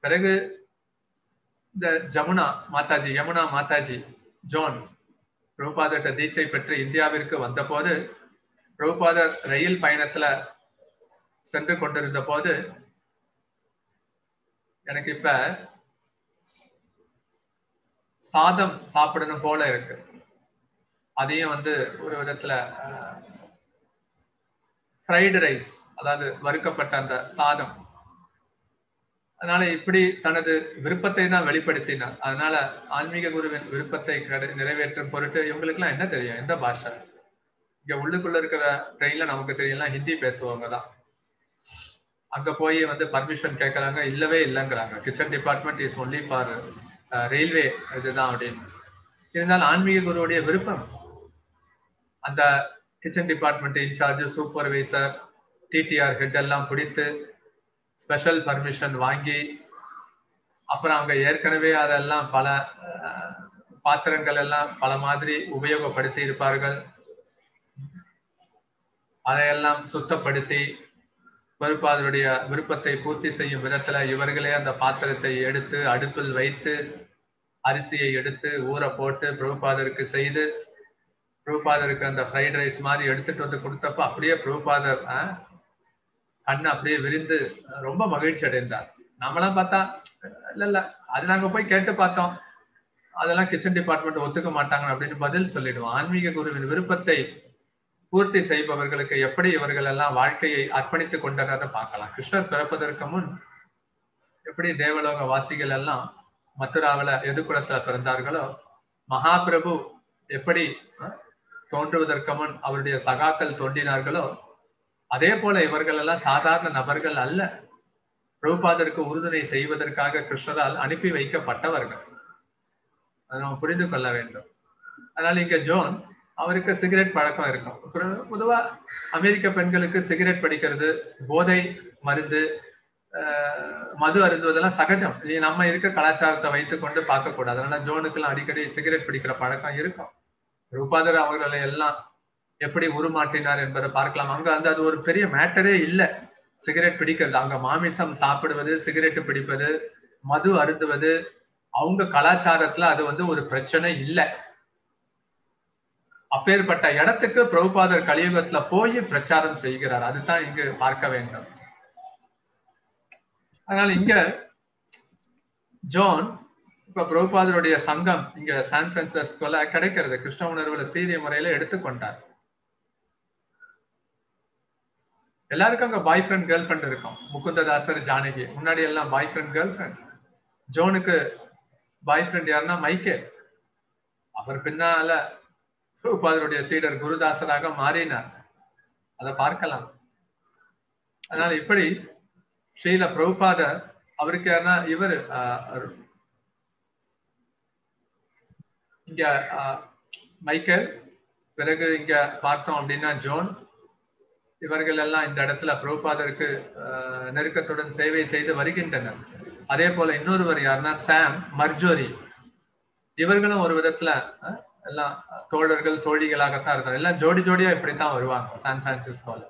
பிறகு இந்த ஜமுனா மாதாஜி யமுனா மாதாஜி ஜோன் பிரபுபாதர்கிட்ட தீட்சை பெற்று இந்தியாவிற்கு வந்தபோது பிரபுபாதர் ரயில் பயணத்துல சென்று கொண்டிருந்த போது எனக்கு இப்ப சாதம் சாப்பிடணும் போல இருக்கு. அதையும் வந்து ஒரு விதத்துல ஃப்ரைடு ரைஸ் அதாவது வறுக்கப்பட்ட அந்த சாதம். அதனால இப்படி தனது விருப்பத்தை தான் வெளிப்படுத்தினார். அதனால ஆன்மீக குருவின் விருப்பத்தை நிறைவேற்றும் பொருட்டு இவங்களுக்கு எல்லாம் என்ன தெரியும்? எந்த பாஷை? இங்க உள்ளுக்குள்ள இருக்கிற ட்ரெயின்ல நமக்கு தெரியலாம் ஹிந்தி பேசுவாங்க தான். அங்க போய் வந்து பர்மிஷன் கேட்கறாங்க இல்லவே இல்லைங்கிறாங்க. Kitchen department is only for railway இதுதான் அப்படின்னு. இருந்தாலும் ஆன்மீக குருவுடைய விருப்பம். அந்த kitchen department in charge supervisor TTR head எல்லாம் பிடித்து ஸ்பெஷல் பர்மிஷன் வாங்கி அப்புறம் அவங்க ஏற்கனவே அதெல்லாம் பல பாத்திரங்கள் எல்லாம் பல மாதிரி உபயோகப்படுத்தி இருப்பார்கள். அதையெல்லாம் சுத்தப்படுத்தி பொறுப்பாளருடைய விருப்பத்தை பூர்த்தி செய்யும் விதத்துல இவர்களே அந்த பாத்திரத்தை எடுத்து அடுப்பில் வைத்து அரிசியை எடுத்து ஊற போட்டு பிரபுபாதருக்கு செய்து பிரபுபாதருக்கு அந்த ஃப்ரைட் ரைஸ் மாதிரி எடுத்துட்டு வந்து கொடுத்தப்ப அப்படியே பிரபுபாதர் கண்ணு அப்படியே விரிந்து ரொம்ப மகிழ்ச்சி அடைந்தார். நம்மளாம் பார்த்தா இல்ல இல்ல அது நாங்க போய் கேட்டு பார்த்தோம். அதெல்லாம் கிச்சன் டிபார்ட்மெண்ட் ஒத்துக்க மாட்டாங்க அப்படின்னு பதில் சொல்லிடுவோம். ஆன்மீக குருவின் விருப்பத்தை பூர்த்தி செய்பவர்களுக்கு எப்படி இவர்கள் எல்லாம் வாழ்க்கையை அர்ப்பணித்துக் கொண்டதாக பார்க்கலாம். கிருஷ்ணர் பிறப்பதற்கு முன் எப்படி தேவலோக வாசிகள் எல்லாம் மதுராவில எதிர்குலத்துல பிறந்தார்களோ மகாபிரபு எப்படி தோன்றுவதற்கு முன் அவருடைய சகாக்கள் தோன்றினார்களோ அதே போல இவர்கள் எல்லாம் சாதாரண நபர்கள் அல்ல. பிரபுபாதருக்கு உறுதுணை செய்வதற்காக கிருஷ்ணரால் அனுப்பி வைக்கப்பட்டவர்கள். அதை நம்ம புரிந்து கொள்ள வேண்டும். அதனால இங்க ஜோன் அவருக்கு சிகரெட் பழக்கம் இருக்கும். பொதுவாக பொதுவா அமெரிக்க பெண்களுக்கு சிகரெட் பிடிக்கிறது போதை மருந்து மது அருந்துவதெல்லாம் சகஜம். நம்ம இருக்க கலாச்சாரத்தை வைத்துக்கொண்டு கொண்டு அதனால ஜோனுக்கெல்லாம் அடிக்கடி சிகரெட் பிடிக்கிற பழக்கம் இருக்கும். ரூபாதர் அவர்களை எல்லாம் எப்படி உருமாற்றினார் என்பதை பார்க்கலாம். அங்க வந்து அது ஒரு பெரிய மேட்டரே இல்லை. சிகரெட் பிடிக்கிறது அங்க மாமிசம் சாப்பிடுவது சிகரெட் பிடிப்பது மது அருந்துவது அவங்க கலாச்சாரத்துல அது வந்து ஒரு பிரச்சனை இல்லை. அப்பேற்பட்ட இடத்துக்கு பிரபுபாதர் கலியுகத்துல போய் பிரச்சாரம் செய்கிறார். அதுதான் இங்கு பார்க்க வேண்டும். அதனால இங்க ஜோன் இப்ப பிரபுபாதருடைய சங்கம் இங்க சான் பிரான்சிஸ்கோல கிடைக்கிறது. கிருஷ்ண உணர்வுல சீரிய முறையில எடுத்துக்கொண்டார். எல்லாருக்கும் அங்க பாய் ஃப்ரெண்ட் கேர்ள் ஃப்ரெண்ட் இருக்கும். முகுந்ததாசர் ஜானகி. முன்னாடி எல்லாம் பாய் ஃப்ரெண்ட் கேர்ள் ஃப்ரெண்ட் ஜோனுக்கு பாய் ஃப்ரெண்ட் யாருன்னா மைக்கே அவர் பின்னால பிரபுபாதருடைய சீடர் குருதாசராக மாறினார். அதை பார்க்கலாம். அதனால இப்படி ஸ்ரீல பிரபுபாதர் அவருக்கு யாருன்னா இவர் இங்க மைக்கேல். பிறகு இங்க பார்த்தோம் அப்படின்னா ஜோன். இவர்கள் எல்லாம் இந்த இடத்துல பிரபுபாதருக்கு நெருக்கத்துடன் சேவை செய்து வருகின்றனர். அதே போல இன்னொருவர் யாருன்னா சாம் மர்ஜோரி. இவர்களும் ஒரு விதத்துல எல்லாம் தோழர்கள் தோழிகளாகத்தான் இருக்காங்க. எல்லாம் ஜோடி ஜோடியா இப்படித்தான் வருவாங்க சான் பிரான்சிஸ்கோல.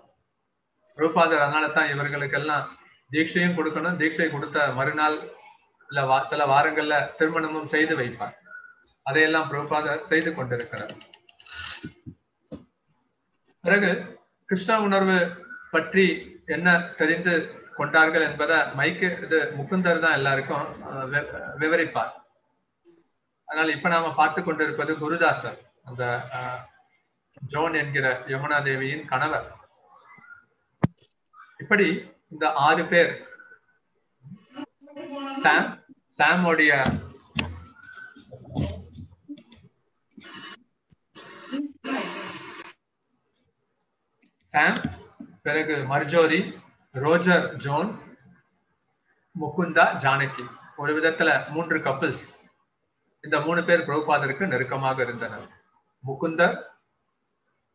ரூபாதர் அதனால தான் இவர்களுக்கெல்லாம் தீட்சையும் கொடுக்கணும். தீட்சை கொடுத்த மறுநாள் இல்ல வா சில வாரங்கள்ல திருமணமும் செய்து வைப்பார். அதையெல்லாம் பிரபுபாதர் செய்து கொண்டிருக்கிறார். பிறகு கிருஷ்ண உணர்வு பற்றி என்ன தெரிந்து கொண்டார்கள் என்பதை மைக்கு இது முகுந்தர் தான் எல்லாருக்கும் விவரிப்பார். அதனால இப்ப நாம பார்த்து கொண்டிருப்பது குருதாசர் அந்த ஜோன் என்கிற யமுனா தேவியின் கணவர். இப்படி இந்த ஆறு பேர் சாம் சாமோடைய சாம் பிறகு Marjorie Roger Joan Mukunda Janaki. ஒரு விதத்துல மூன்று கப்பிள்ஸ் இந்த மூணு பேர் பிரபுபாதருக்கு நெருக்கமாக இருந்தனர். முகுந்தர்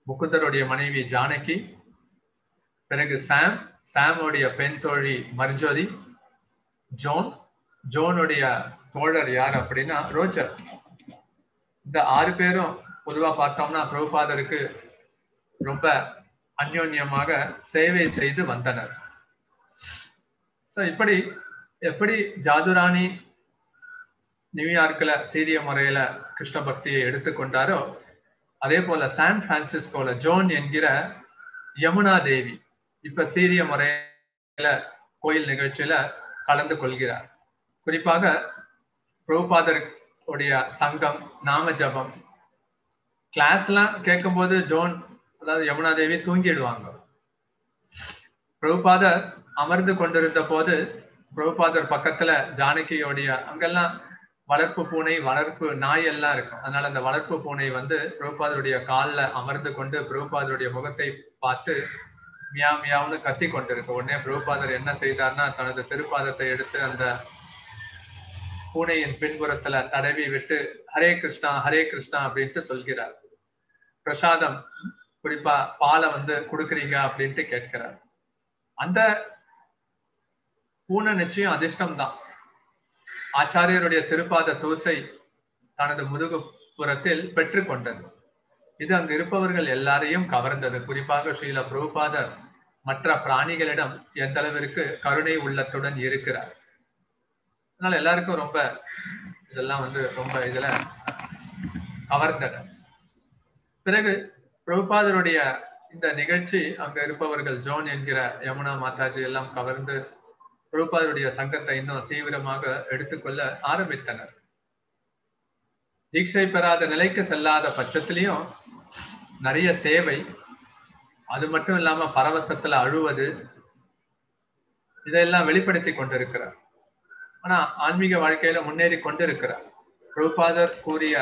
முகுந்தருடைய மனைவி ஜானகி பிறகு சாம் சாமுடைய பெண் தோழி மர்ஜோரி ஜோன் ஜோனுடைய தோழர் யார் அப்படின்னா ரோஜர். இந்த ஆறு பேரும் பொதுவா பார்த்தோம்னா பிரபுபாதருக்கு ரொம்ப அந்யோன்யமாக சேவை செய்து வந்தனர். இப்படி எப்படி ஜாதுராணி நியூயார்க்கில் சீரிய முறையில் கிருஷ்ண பக்தியை எடுத்துக்கொண்டாரோ அதே போல சான் பிரான்சிஸ்கோல ஜோன் என்கிற யமுனா தேவி இப்ப சீரிய முறையில கோயில் நிகழ்ச்சியில கலந்து கொள்கிறார். குறிப்பாக பிரபுபாதருடைய சங்கம் நாம ஜபம். கிளாஸ் எல்லாம் கேட்கும்போது ஜோன் அதாவது யமுனா தேவி தூங்கிடுவாங்க. பிரபுபாதர் அமர்ந்து கொண்டிருந்த போது பிரபுபாதர் பக்கத்துல ஜானகியோடைய அங்கெல்லாம் வளர்ப்பு பூனை வளர்ப்பு நாய் எல்லாம் இருக்கும். அதனால அந்த வளர்ப்பு பூனை வந்து பிரபுபாதருடைய காலில் அமர்ந்து கொண்டு பிரபுபாதருடைய முகத்தை பார்த்து மியா மியாவுன்னு கத்தி கொண்டிருக்கு உடனே பிரபுபாதர் என்ன செய்தார்னா தனது திருப்பாதத்தை எடுத்து அந்த பூனையின் பின்புறத்துல தடவி விட்டு ஹரே கிருஷ்ணா ஹரே கிருஷ்ணா அப்படின்ட்டு சொல்கிறார். பிரசாதம் குறிப்பா பாலை வந்து கொடுக்குறீங்க அப்படின்ட்டு கேட்கிறார். அந்த பூனை நிச்சயம் அதிர்ஷ்டம் தான் ஆச்சாரியருடைய திருப்பாத தோசை தனது முதுகு புறத்தில் பெற்றுக்கொண்டது இது அங்கு இருப்பவர்கள் எல்லாரையும் கவர்ந்தது. குறிப்பாக ஸ்ரீல பிரபுபாதர் மற்ற பிராணிகளிடம் எந்த அளவிற்கு கருணை உள்ளத்துடன் இருக்கிறார். அதனால எல்லாருக்கும் ரொம்ப இதெல்லாம் வந்து ரொம்ப இதுல கவர்ந்தது. பிறகு பிரபுபாதருடைய இந்த நிகழ்ச்சி அங்க இருப்பவர்கள் ஜோன் என்கிற யமுனா மாதாஜி எல்லாம் கவர்ந்து பிரபுபாதருடைய சங்கத்தை இன்னும் தீவிரமாக எடுத்துக்கொள்ள ஆரம்பித்தனர். தீட்சை பெறாத நிலைக்கு செல்லாத பட்சத்திலையும் நிறைய சேவை அது மட்டும் இல்லாம பரவசத்துல அழுவது இதெல்லாம் வெளிப்படுத்தி கொண்டிருக்கிறார். ஆனா ஆன்மீக வாழ்க்கையில முன்னேறி கொண்டிருக்கிறார். பிரபுபாதர் கூறிய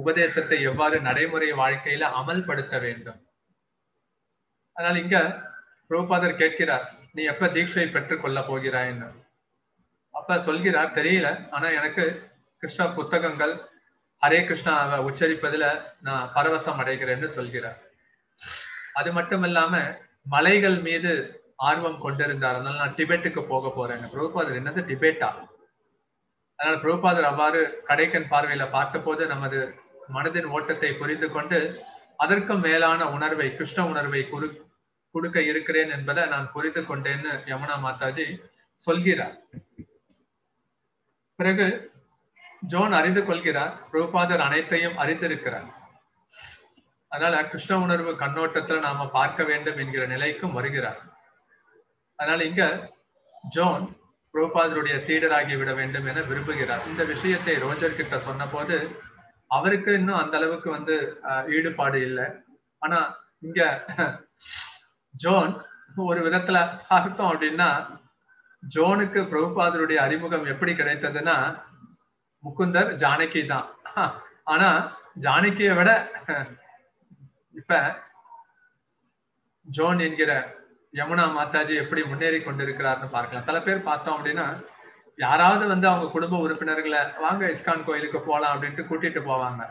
உபதேசத்தை எவ்வாறு நடைமுறை வாழ்க்கையில அமல்படுத்த வேண்டும்? அதனால் இங்க பிரபுபாதர் கேட்கிறார் நீ எப்ப தீட்சை பெற்றுக் கொள்ள போகிறாய்ன்னு அப்ப சொல்கிறார் தெரியல. ஆனா எனக்கு கிருஷ்ண புத்தகங்கள் ஹரே கிருஷ்ணாவை உச்சரிப்பதுல நான் பரவசம் அடைகிறேன்னு சொல்கிறார். அது மட்டும் இல்லாம மலைகள் மீது ஆர்வம் கொண்டிருந்தார். அதனால நான் டிபெட்டுக்கு போக போறேன். பிரபுபாதர் என்னது டிபேட்டா? அதனால பிரபுபாதர் அவ்வாறு கடைக்கன் பார்வையில பார்த்த போது நமது மனதின் ஓட்டத்தை புரிந்து கொண்டு அதற்கும் மேலான உணர்வை கிருஷ்ண உணர்வை குறு கொடுக்க இருக்கிறேன் என்பதை நான் புரிந்து கொண்டேன்னு யமுனா மாதாஜி சொல்கிறார். பிறகு ஜோன் அறிந்து கொள்கிறார் ரூபாதர் அனைத்தையும் அறிந்திருக்கிறார். அதனால கிருஷ்ண உணர்வு கண்ணோட்டத்துல நாம பார்க்க வேண்டும் என்கிற நிலைக்கும் வருகிறார். அதனால இங்க ஜோன் ரூபாதருடைய சீடராகி விட வேண்டும் என விரும்புகிறார். இந்த விஷயத்தை ரோஜர் கிட்ட சொன்ன போது அவருக்கு இன்னும் அந்த அளவுக்கு வந்து ஈடுபாடு இல்லை. ஆனா இங்க ஜோன் ஒரு விதத்துல பார்த்தோம் அப்படின்னா ஜோனுக்கு பிரபுபாதருடைய அறிமுகம் எப்படி கிடைத்ததுன்னா முகுந்தர் ஜானகி தான். ஆனா ஜானகியை விட இப்ப ஜோன் என்கிற யமுனா மாதாஜி எப்படி முன்னேறி கொண்டிருக்கிறார்னு பார்க்கலாம். சில பேர் பார்த்தோம் அப்படின்னா யாராவது வந்து அவங்க குடும்ப உறுப்பினர்களை வாங்க இஸ்கான் கோயிலுக்கு போகலாம் அப்படின்ட்டு கூட்டிட்டு போவாங்க.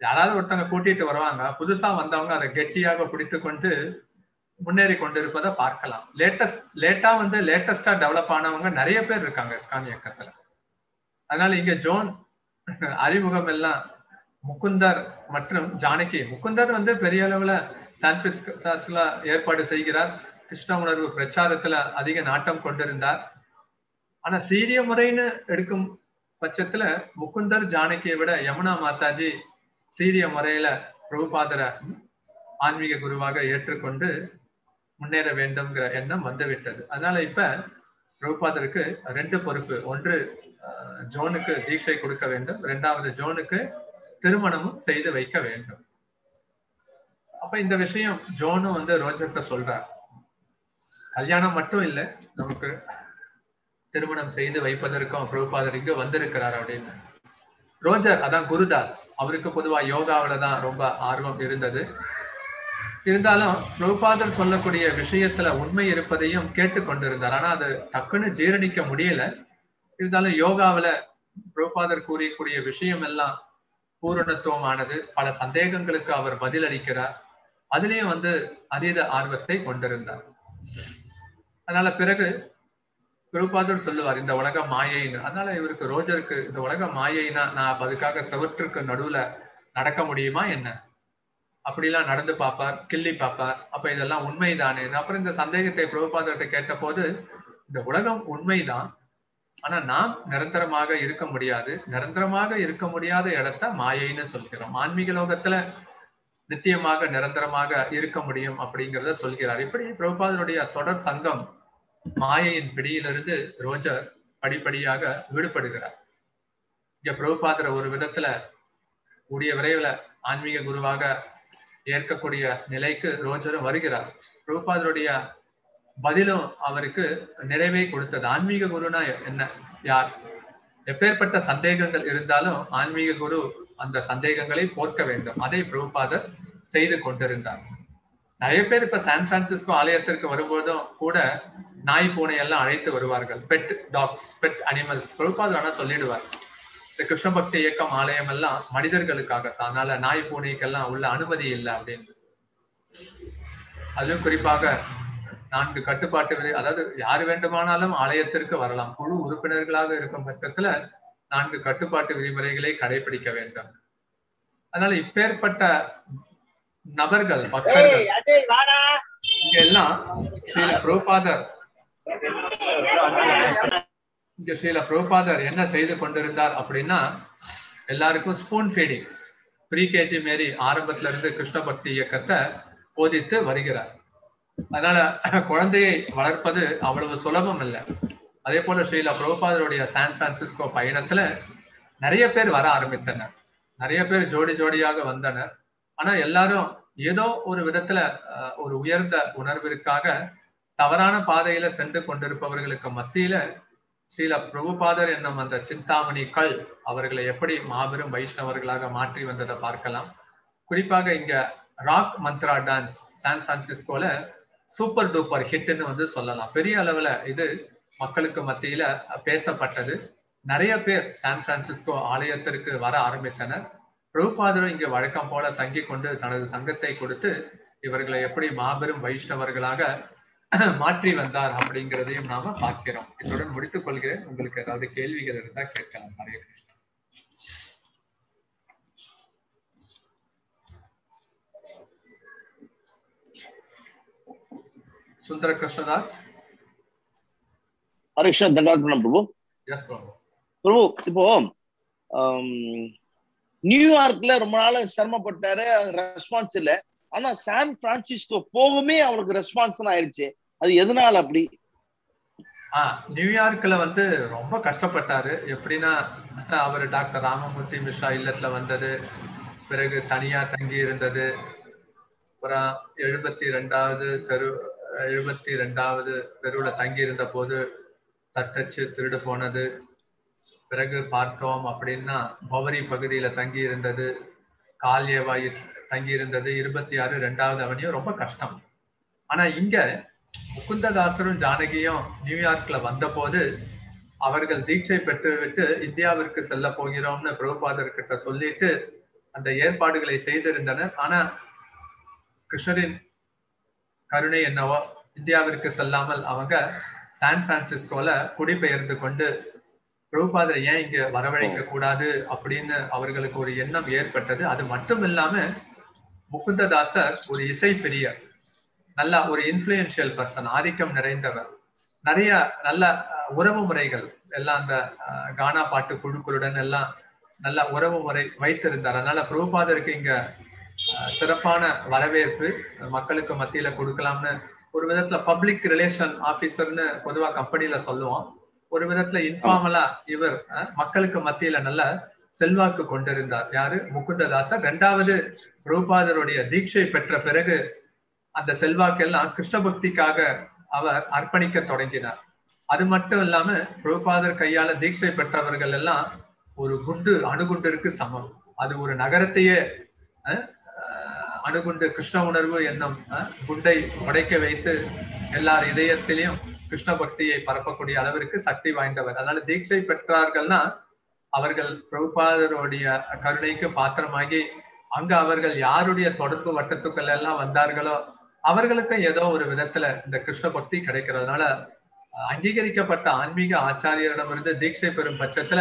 யாராவது ஒருத்தவங்க கூட்டிட்டு வருவாங்க புதுசா வந்தவங்க அதை கெட்டியாக பிடித்து கொண்டு முன்னேறி கொண்டிருப்பதை பார்க்கலாம். லேட்டஸ்ட் லேட்டா வந்து லேட்டஸ்டா டெவலப் ஆனவங்க நிறைய பேர் இருக்காங்க இஸ்கான் இயக்கத்துல. அதனால இங்க ஜோன் அறிமுகம் எல்லாம் முகுந்தர் மற்றும் ஜானகி. முகுந்தர் வந்து பெரிய அளவுல சான்பிஸ்ல ஏற்பாடு செய்கிறார். கிருஷ்ண உணர்வு பிரச்சாரத்துல அதிக நாட்டம் கொண்டிருந்தார். ஆனா சீரிய முறைன்னு எடுக்கும் பட்சத்துல முகுந்தர் ஜானகியை விட யமுனா மாதாஜி சீரிய முறையில பிரபுபாதர ஆன்மீக குருவாக ஏற்றுக்கொண்டு முன்னேற வேண்டும்ங்கிற எண்ணம் வந்துவிட்டது. அதனால இப்ப பிரபுபாதருக்கு ரெண்டு பொறுப்பு. ஒன்று ஜோனுக்கு தீட்சை கொடுக்க வேண்டும். இரண்டாவது ஜோனுக்கு திருமணமும் செய்து வைக்க வேண்டும். அப்ப இந்த விஷயம் ஜோனும் வந்து ரோஜர்கிட்ட சொல்றார். கல்யாணம் மட்டும் இல்லை நமக்கு திருமணம் செய்து வைப்பதற்கும் பிரபுபாதர் இங்கு வந்திருக்கிறார் அப்படின்னு. ரோஜர் அதான் குருதாஸ். அவருக்கு பொதுவா யோகாவில தான் ரொம்ப ஆர்வம் இருந்தது. இருந்தாலும் பிரபுபாதர் சொல்லக்கூடிய விஷயத்துல உண்மை இருப்பதையும் கேட்டுக்கொண்டிருந்தார் ஆனா அது டக்குன்னு ஜீரணிக்க முடியல. இருந்தாலும் யோகாவில பிரபுபாதர் கூறக்கூடிய விஷயம் எல்லாம் பூரணத்துவமானது. பல சந்தேகங்களுக்கு அவர் பதிலளிக்கிறார். அதுலயும் வந்து அதீத ஆர்வத்தை கொண்டிருந்தார். அதனால பிறகு பிரபுபாதர் சொல்லுவார் இந்த உலக மாயைன்னு. அதனால இவருக்கு ரோஜருக்கு இந்த உலக மாயைனா நான் அதுக்காக செவற்றுக்கு நடுவுல நடக்க முடியுமா என்ன? அப்படிலாம் நடந்து பார்ப்பார் கிள்ளி பார்ப்பார். அப்ப இதெல்லாம் உண்மைதானே? அப்புறம் இந்த சந்தேகத்தை பிரபுபாதர்கிட்ட கேட்ட போது இந்த உலகம் உண்மைதான் ஆனா நாம் நிரந்தரமாக இருக்க முடியாது. நிரந்தரமாக இருக்க முடியாத இடத்த மாயைன்னு சொல்கிறோம். ஆன்மீக லோகத்துல நித்தியமாக நிரந்தரமாக இருக்க முடியும் அப்படிங்கிறத சொல்கிறார். இப்படி பிரபுபாதருடைய தொடர் சங்கம் மாயையின் பிடியிலிருந்து ரோஜர் படிப்படியாக விடுபடுகிறார். இங்க பிரபுபாதர ஒரு விதத்துல கூடிய விரைவில் ஆன்மீக குருவாக ஏற்கக்கூடிய நிலைக்கு ரோஜரும் வருகிறார். பிரபுபாதருடைய பதிலும் அவருக்கு நிறைவே கொடுத்தது. ஆன்மீக குருனா என்ன? யார்? எப்பேற்பட்ட சந்தேகங்கள் இருந்தாலும் ஆன்மீக குரு அந்த சந்தேகங்களை போர்க்க வேண்டும். அதை பிரபுபாதர் செய்து கொண்டிருந்தார். நிறைய பேர் இப்ப சான் பிரான்சிஸ்கோ ஆலயத்திற்கு வரும்போதும் கூட நாய் பூனை எல்லாம் அழைத்து வருவார்கள். பெட் டாக்ஸ் பெட் அனிமல்ஸ் பிரபுபாதர் ஆனா சொல்லிடுவார். இந்த கிருஷ்ண பக்தி இயக்கம் ஆலயம் எல்லாம் மனிதர்களுக்காக அதனால நாய் பூனைக்கெல்லாம் உள்ள அனுமதி இல்லை அப்படின்னு. அதுவும் குறிப்பாக நான்கு கட்டுப்பாட்டு விதி அதாவது யார் வேண்டுமானாலும் ஆலயத்திற்கு வரலாம். குழு உறுப்பினர்களாக இருக்கும் பட்சத்துல நான்கு கட்டுப்பாட்டு விதிமுறைகளை கடைபிடிக்க வேண்டும். அதனால இப்பேற்பட்ட நபர்கள் பக்தர்கள். இங்க எல்லாம் ஸ்ரீல புரோபாதர் இங்க ஸ்ரீல புரோபாதர் என்ன செய்து கொண்டிருந்தார் அப்படின்னா எல்லாருக்கும் ஸ்பூன் ஃபீடிங் ப்ரீ கேஜி மாரி ஆரம்பத்துல இருந்து கிருஷ்ண பக்தி இயக்கத்தை போதித்து வருகிறார். அதனால குழந்தையை வளர்ப்பது அவ்வளவு சுலபம் இல்லை. அதே போல ஸ்ரீல பிரபுபாதருடைய சான் பிரான்சிஸ்கோ பயணத்துல நிறைய பேர் வர ஆரம்பித்தனர். நிறைய பேர் ஜோடி ஜோடியாக வந்தனர். ஆனா எல்லாரும் ஏதோ ஒரு விதத்துல ஒரு உயர்ந்த உணர்விற்காக தவறான பாதையில சென்று கொண்டிருப்பவர்களுக்கு மத்தியில ஸ்ரீல பிரபுபாதர் என்னும் அந்த சிந்தாமணி கல் அவர்களை எப்படி மாபெரும் வைஷ்ணவர்களாக மாற்றி வந்ததை பார்க்கலாம். குறிப்பாக இங்க ராக் மந்த்ரா டான்ஸ் சான் பிரான்சிஸ்கோல சூப்பர் டூப்பர் ஹிட்னு வந்து சொல்லலாம். பெரிய அளவுல இது மக்களுக்கு மத்தியில பேசப்பட்டது. நிறைய பேர் சான் பிரான்சிஸ்கோ ஆலயத்திற்கு வர ஆரம்பித்தனர். பிரபுபாதரும் இங்க வழக்கம் போல தங்கி கொண்டு தனது சங்கத்தை கொடுத்து இவர்களை எப்படி மாபெரும் வைஷ்ணவர்களாக மாற்றி வந்தார் அப்படிங்கிறதையும் நாம பார்க்கிறோம். இத்துடன் முடித்துக் கொள்கிறேன். உங்களுக்கு ஏதாவது கேள்விகள் இருந்தா கேட்கலாம். ஹரே கிருஷ்ணா. சுந்தர கிருஷ்ணதாஸ் ஹரே கிருஷ்ணா. பண்ண பிரபு. பிரபு. பிரபு இப்போ நியூயார்க்ல ரொம்ப நாள் சிரமப்பட்டாரு ரெஸ்பான்ஸ் இல்ல. ஆனா சான் பிரான்சிஸ்கோ போகவே அவருக்கு ரெஸ்பான்ஸ் ஆயிடுச்சு அது எதனால அப்படி? ஆ நியூயார்க்ல வந்து ரொம்ப கஷ்டப்பட்டாரு. எப்படின்னா அவர் டாக்டர் ராமமூர்த்தி மிஸ்ரா இல்லத்துல வந்தது. பிறகு தனியா தங்கி இருந்தது. அப்புறம் எழுபத்தி ரெண்டாவது தெரு எழுபத்தி ரெண்டாவது தெருவில் தங்கி இருந்த போது தட்டச்சு திருடு போனது. பிறகு பார்த்தோம் அப்படின்னா பவரி பகுதியில தங்கி இருந்தது கால்யவாய் தங்கி இருந்தது இருபத்தி ஆறு ரெண்டாவது அவனியும் ரொம்ப கஷ்டம். ஆனா இங்க முகுந்ததாசரும் ஜானகியும் நியூயார்க்ல வந்தபோது அவர்கள் தீட்சை பெற்றுவிட்டு இந்தியாவிற்கு செல்ல போகிறோம்னு பிரபுபாதர் கிட்ட சொல்லிட்டு அந்த ஏற்பாடுகளை செய்திருந்தனர். ஆனா கிருஷ்ணரின் கருணை என்னவோ இந்தியாவிற்கு செல்லாமல் அவங்க சான் பிரான்சிஸ்கோல குடிபெயர்ந்து கொண்டு பிரபுபாதரை ஏன் இங்க வரவழைக்க கூடாது அப்படின்னு அவர்களுக்கு ஒரு எண்ணம் ஏற்பட்டது. அது மட்டும் இல்லாம முகுந்ததாசர் ஒரு இசை பிரியர் நல்ல ஒரு இன்ஃபுளுயன்ஷியல் பர்சன் ஆதிக்கம் நிறைந்தவர். நிறைய நல்ல உறவு முறைகள் எல்லாம் அந்த கானா பாட்டு குழுக்களுடன் எல்லாம் நல்ல உறவு முறை வைத்திருந்தார். அதனால பிரபுபாதருக்கு இங்க சிறப்பான வரவேற்பு மக்களுக்கு மத்தியில கொடுக்கலாம்னு ஒரு விதத்துல பப்ளிக் ரிலேஷன் ஆபீசர்னு பொதுவா கம்பெனில சொல்லுவோம். ஒரு விதத்துல இன்ஃபார்மலா இவர் மக்களுக்கு மத்தியில நல்ல செல்வாக்கு கொண்டிருந்தார். யாரு? முகுந்ததாசர் ரெண்டாவது ரூபாதருடைய தீட்சை பெற்ற பிறகு அந்த செல்வாக்கெல்லாம் கிருஷ்ணபக்திக்காக அவர் அர்ப்பணிக்க தொடங்கினார். அது மட்டும் இல்லாம ரூபாதர் கையால தீட்சை பெற்றவர்கள் எல்லாம் ஒரு குண்டு அணுகுண்டிற்கு சமம். அது ஒரு நகரத்தையே அணுகுண்டு கிருஷ்ண உணர்வு என்னும் அஹ், குண்டை உடைக்க வைத்து எல்லார் இதயத்திலையும் கிருஷ்ண பக்தியை பரப்பக்கூடிய அளவிற்கு சக்தி வாய்ந்தவர். அதனால தீட்சை பெற்றார்கள்னா அவர்கள் பிரபுபாதருடைய கருணைக்கு பாத்திரமாகி அங்க அவர்கள் யாருடைய தொடர்பு வட்டத்துக்கள் எல்லாம் வந்தார்களோ அவர்களுக்கும் ஏதோ ஒரு விதத்துல இந்த கிருஷ்ண பக்தி கிடைக்கிறதுனால அஹ், அங்கீகரிக்கப்பட்ட ஆன்மீக ஆச்சாரியரிடமிருந்து தீட்சை பெறும் பட்சத்துல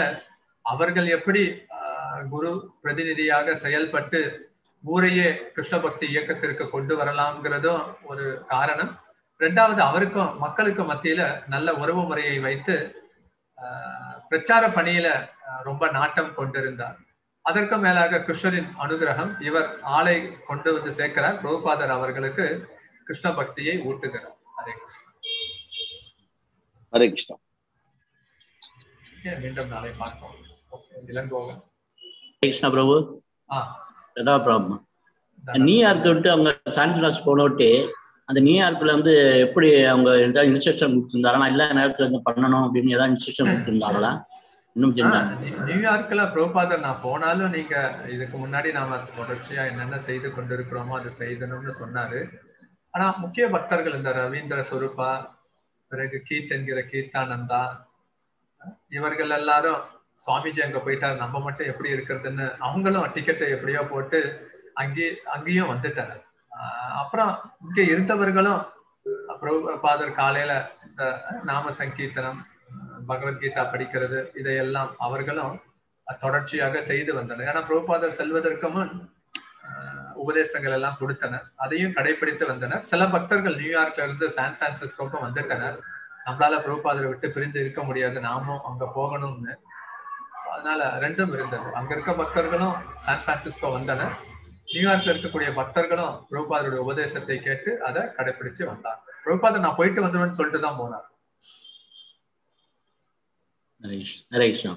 அவர்கள் எப்படி அஹ், குரு பிரதிநிதியாக செயல்பட்டு ஊரையே கிருஷ்ண பக்தி இயக்கத்திற்கு கொண்டு வரலாம்ங்கிறதும் ஒரு காரணம். ரெண்டாவது அவருக்கும் மக்களுக்கு மத்தியில நல்ல உறவு முறையை வைத்து பிரச்சார பணியில ரொம்ப நாட்டம் கொண்டிருந்தார். அதற்கு மேலாக கிருஷ்ணரின் அனுகிரகம் இவர் ஆளை கொண்டு வந்து சேர்க்கிறார். பிரபுபாதர் அவர்களுக்கு கிருஷ்ண பக்தியை ஊட்டுகிறார். ஹரே கிருஷ்ணா. ஹரே கிருஷ்ணா. மீண்டும் நாளை பார்ப்போம்? ஓகே இளங்கோவன். கிருஷ்ண பிரபு. ஆ. ஏதா ப்ராப்ளம் நியூயார்க் விட்டு அவங்க சான்டினாஸ் போனோட்டு அந்த நியூயார்க்ல வந்து எப்படி அவங்க ஏதாவது இன்ஸ்ட்ரக்ஷன் கொடுத்துருந்தாங்களா எல்லா நேரத்துல இருந்து பண்ணணும் அப்படின்னு ஏதாவது இன்ஸ்ட்ரக்ஷன் கொடுத்துருந்தாங்களா? இன்னும் நியூயார்க்ல பிரபுபாதர் நான் போனாலும் நீங்க இதுக்கு முன்னாடி நாம தொடர்ச்சியா என்னென்ன செய்து கொண்டிருக்கிறோமோ அதை செய்தணும்னு சொன்னாரு. ஆனா முக்கிய பக்தர்கள் இந்த ரவீந்திர சொரூபா பிறகு கீத் என்கிற கீர்த்தானந்தா இவர்கள் எல்லாரும் சுவாமிஜி அங்க போயிட்டாரு நம்ம மட்டும் எப்படி இருக்கிறதுன்னு அவங்களும் டிக்கெட்டை எப்படியோ போட்டு அங்கே அங்கேயும் வந்துட்டாங்க. அப்புறம் இங்க இருந்தவர்களும் பாதர் காலையில இந்த நாம சங்கீர்த்தனம் பகவத்கீதா படிக்கிறது இதையெல்லாம் அவர்களும் தொடர்ச்சியாக செய்து வந்தனர். ஏன்னா பிரபுபாதர் செல்வதற்கு முன் உபதேசங்கள் எல்லாம் கொடுத்தனர். அதையும் கடைபிடித்து வந்தனர். சில பக்தர்கள் நியூயார்க்ல இருந்து சான் பிரான்சிஸ்கோக்கும் வந்துட்டனர். நம்மளால பிரபுபாதரை விட்டு பிரிந்து இருக்க முடியாது. நாமும் அங்க போகணும்னு. அதனால ரெண்டும் இருந்தது. அங்க இருக்க பக்தர்களும் சான் பிரான்சிஸ்கோ வந்தனர். நியூயார்க்ல இருக்கக்கூடிய பக்தர்களும் பிரபுபாதருடைய உபதேசத்தை கேட்டு அதை கடைபிடிச்சு வந்தாங்க. பிரபுபாதர் நான் போயிட்டு வந்துடுவேன்னு சொல்லிட்டு தான் போனார். ஹரே கிருஷ்ணா.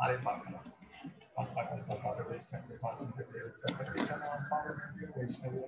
நாளை பார்க்கலாம். பாசம் வைஷ்ணவி வைஷ்ணவி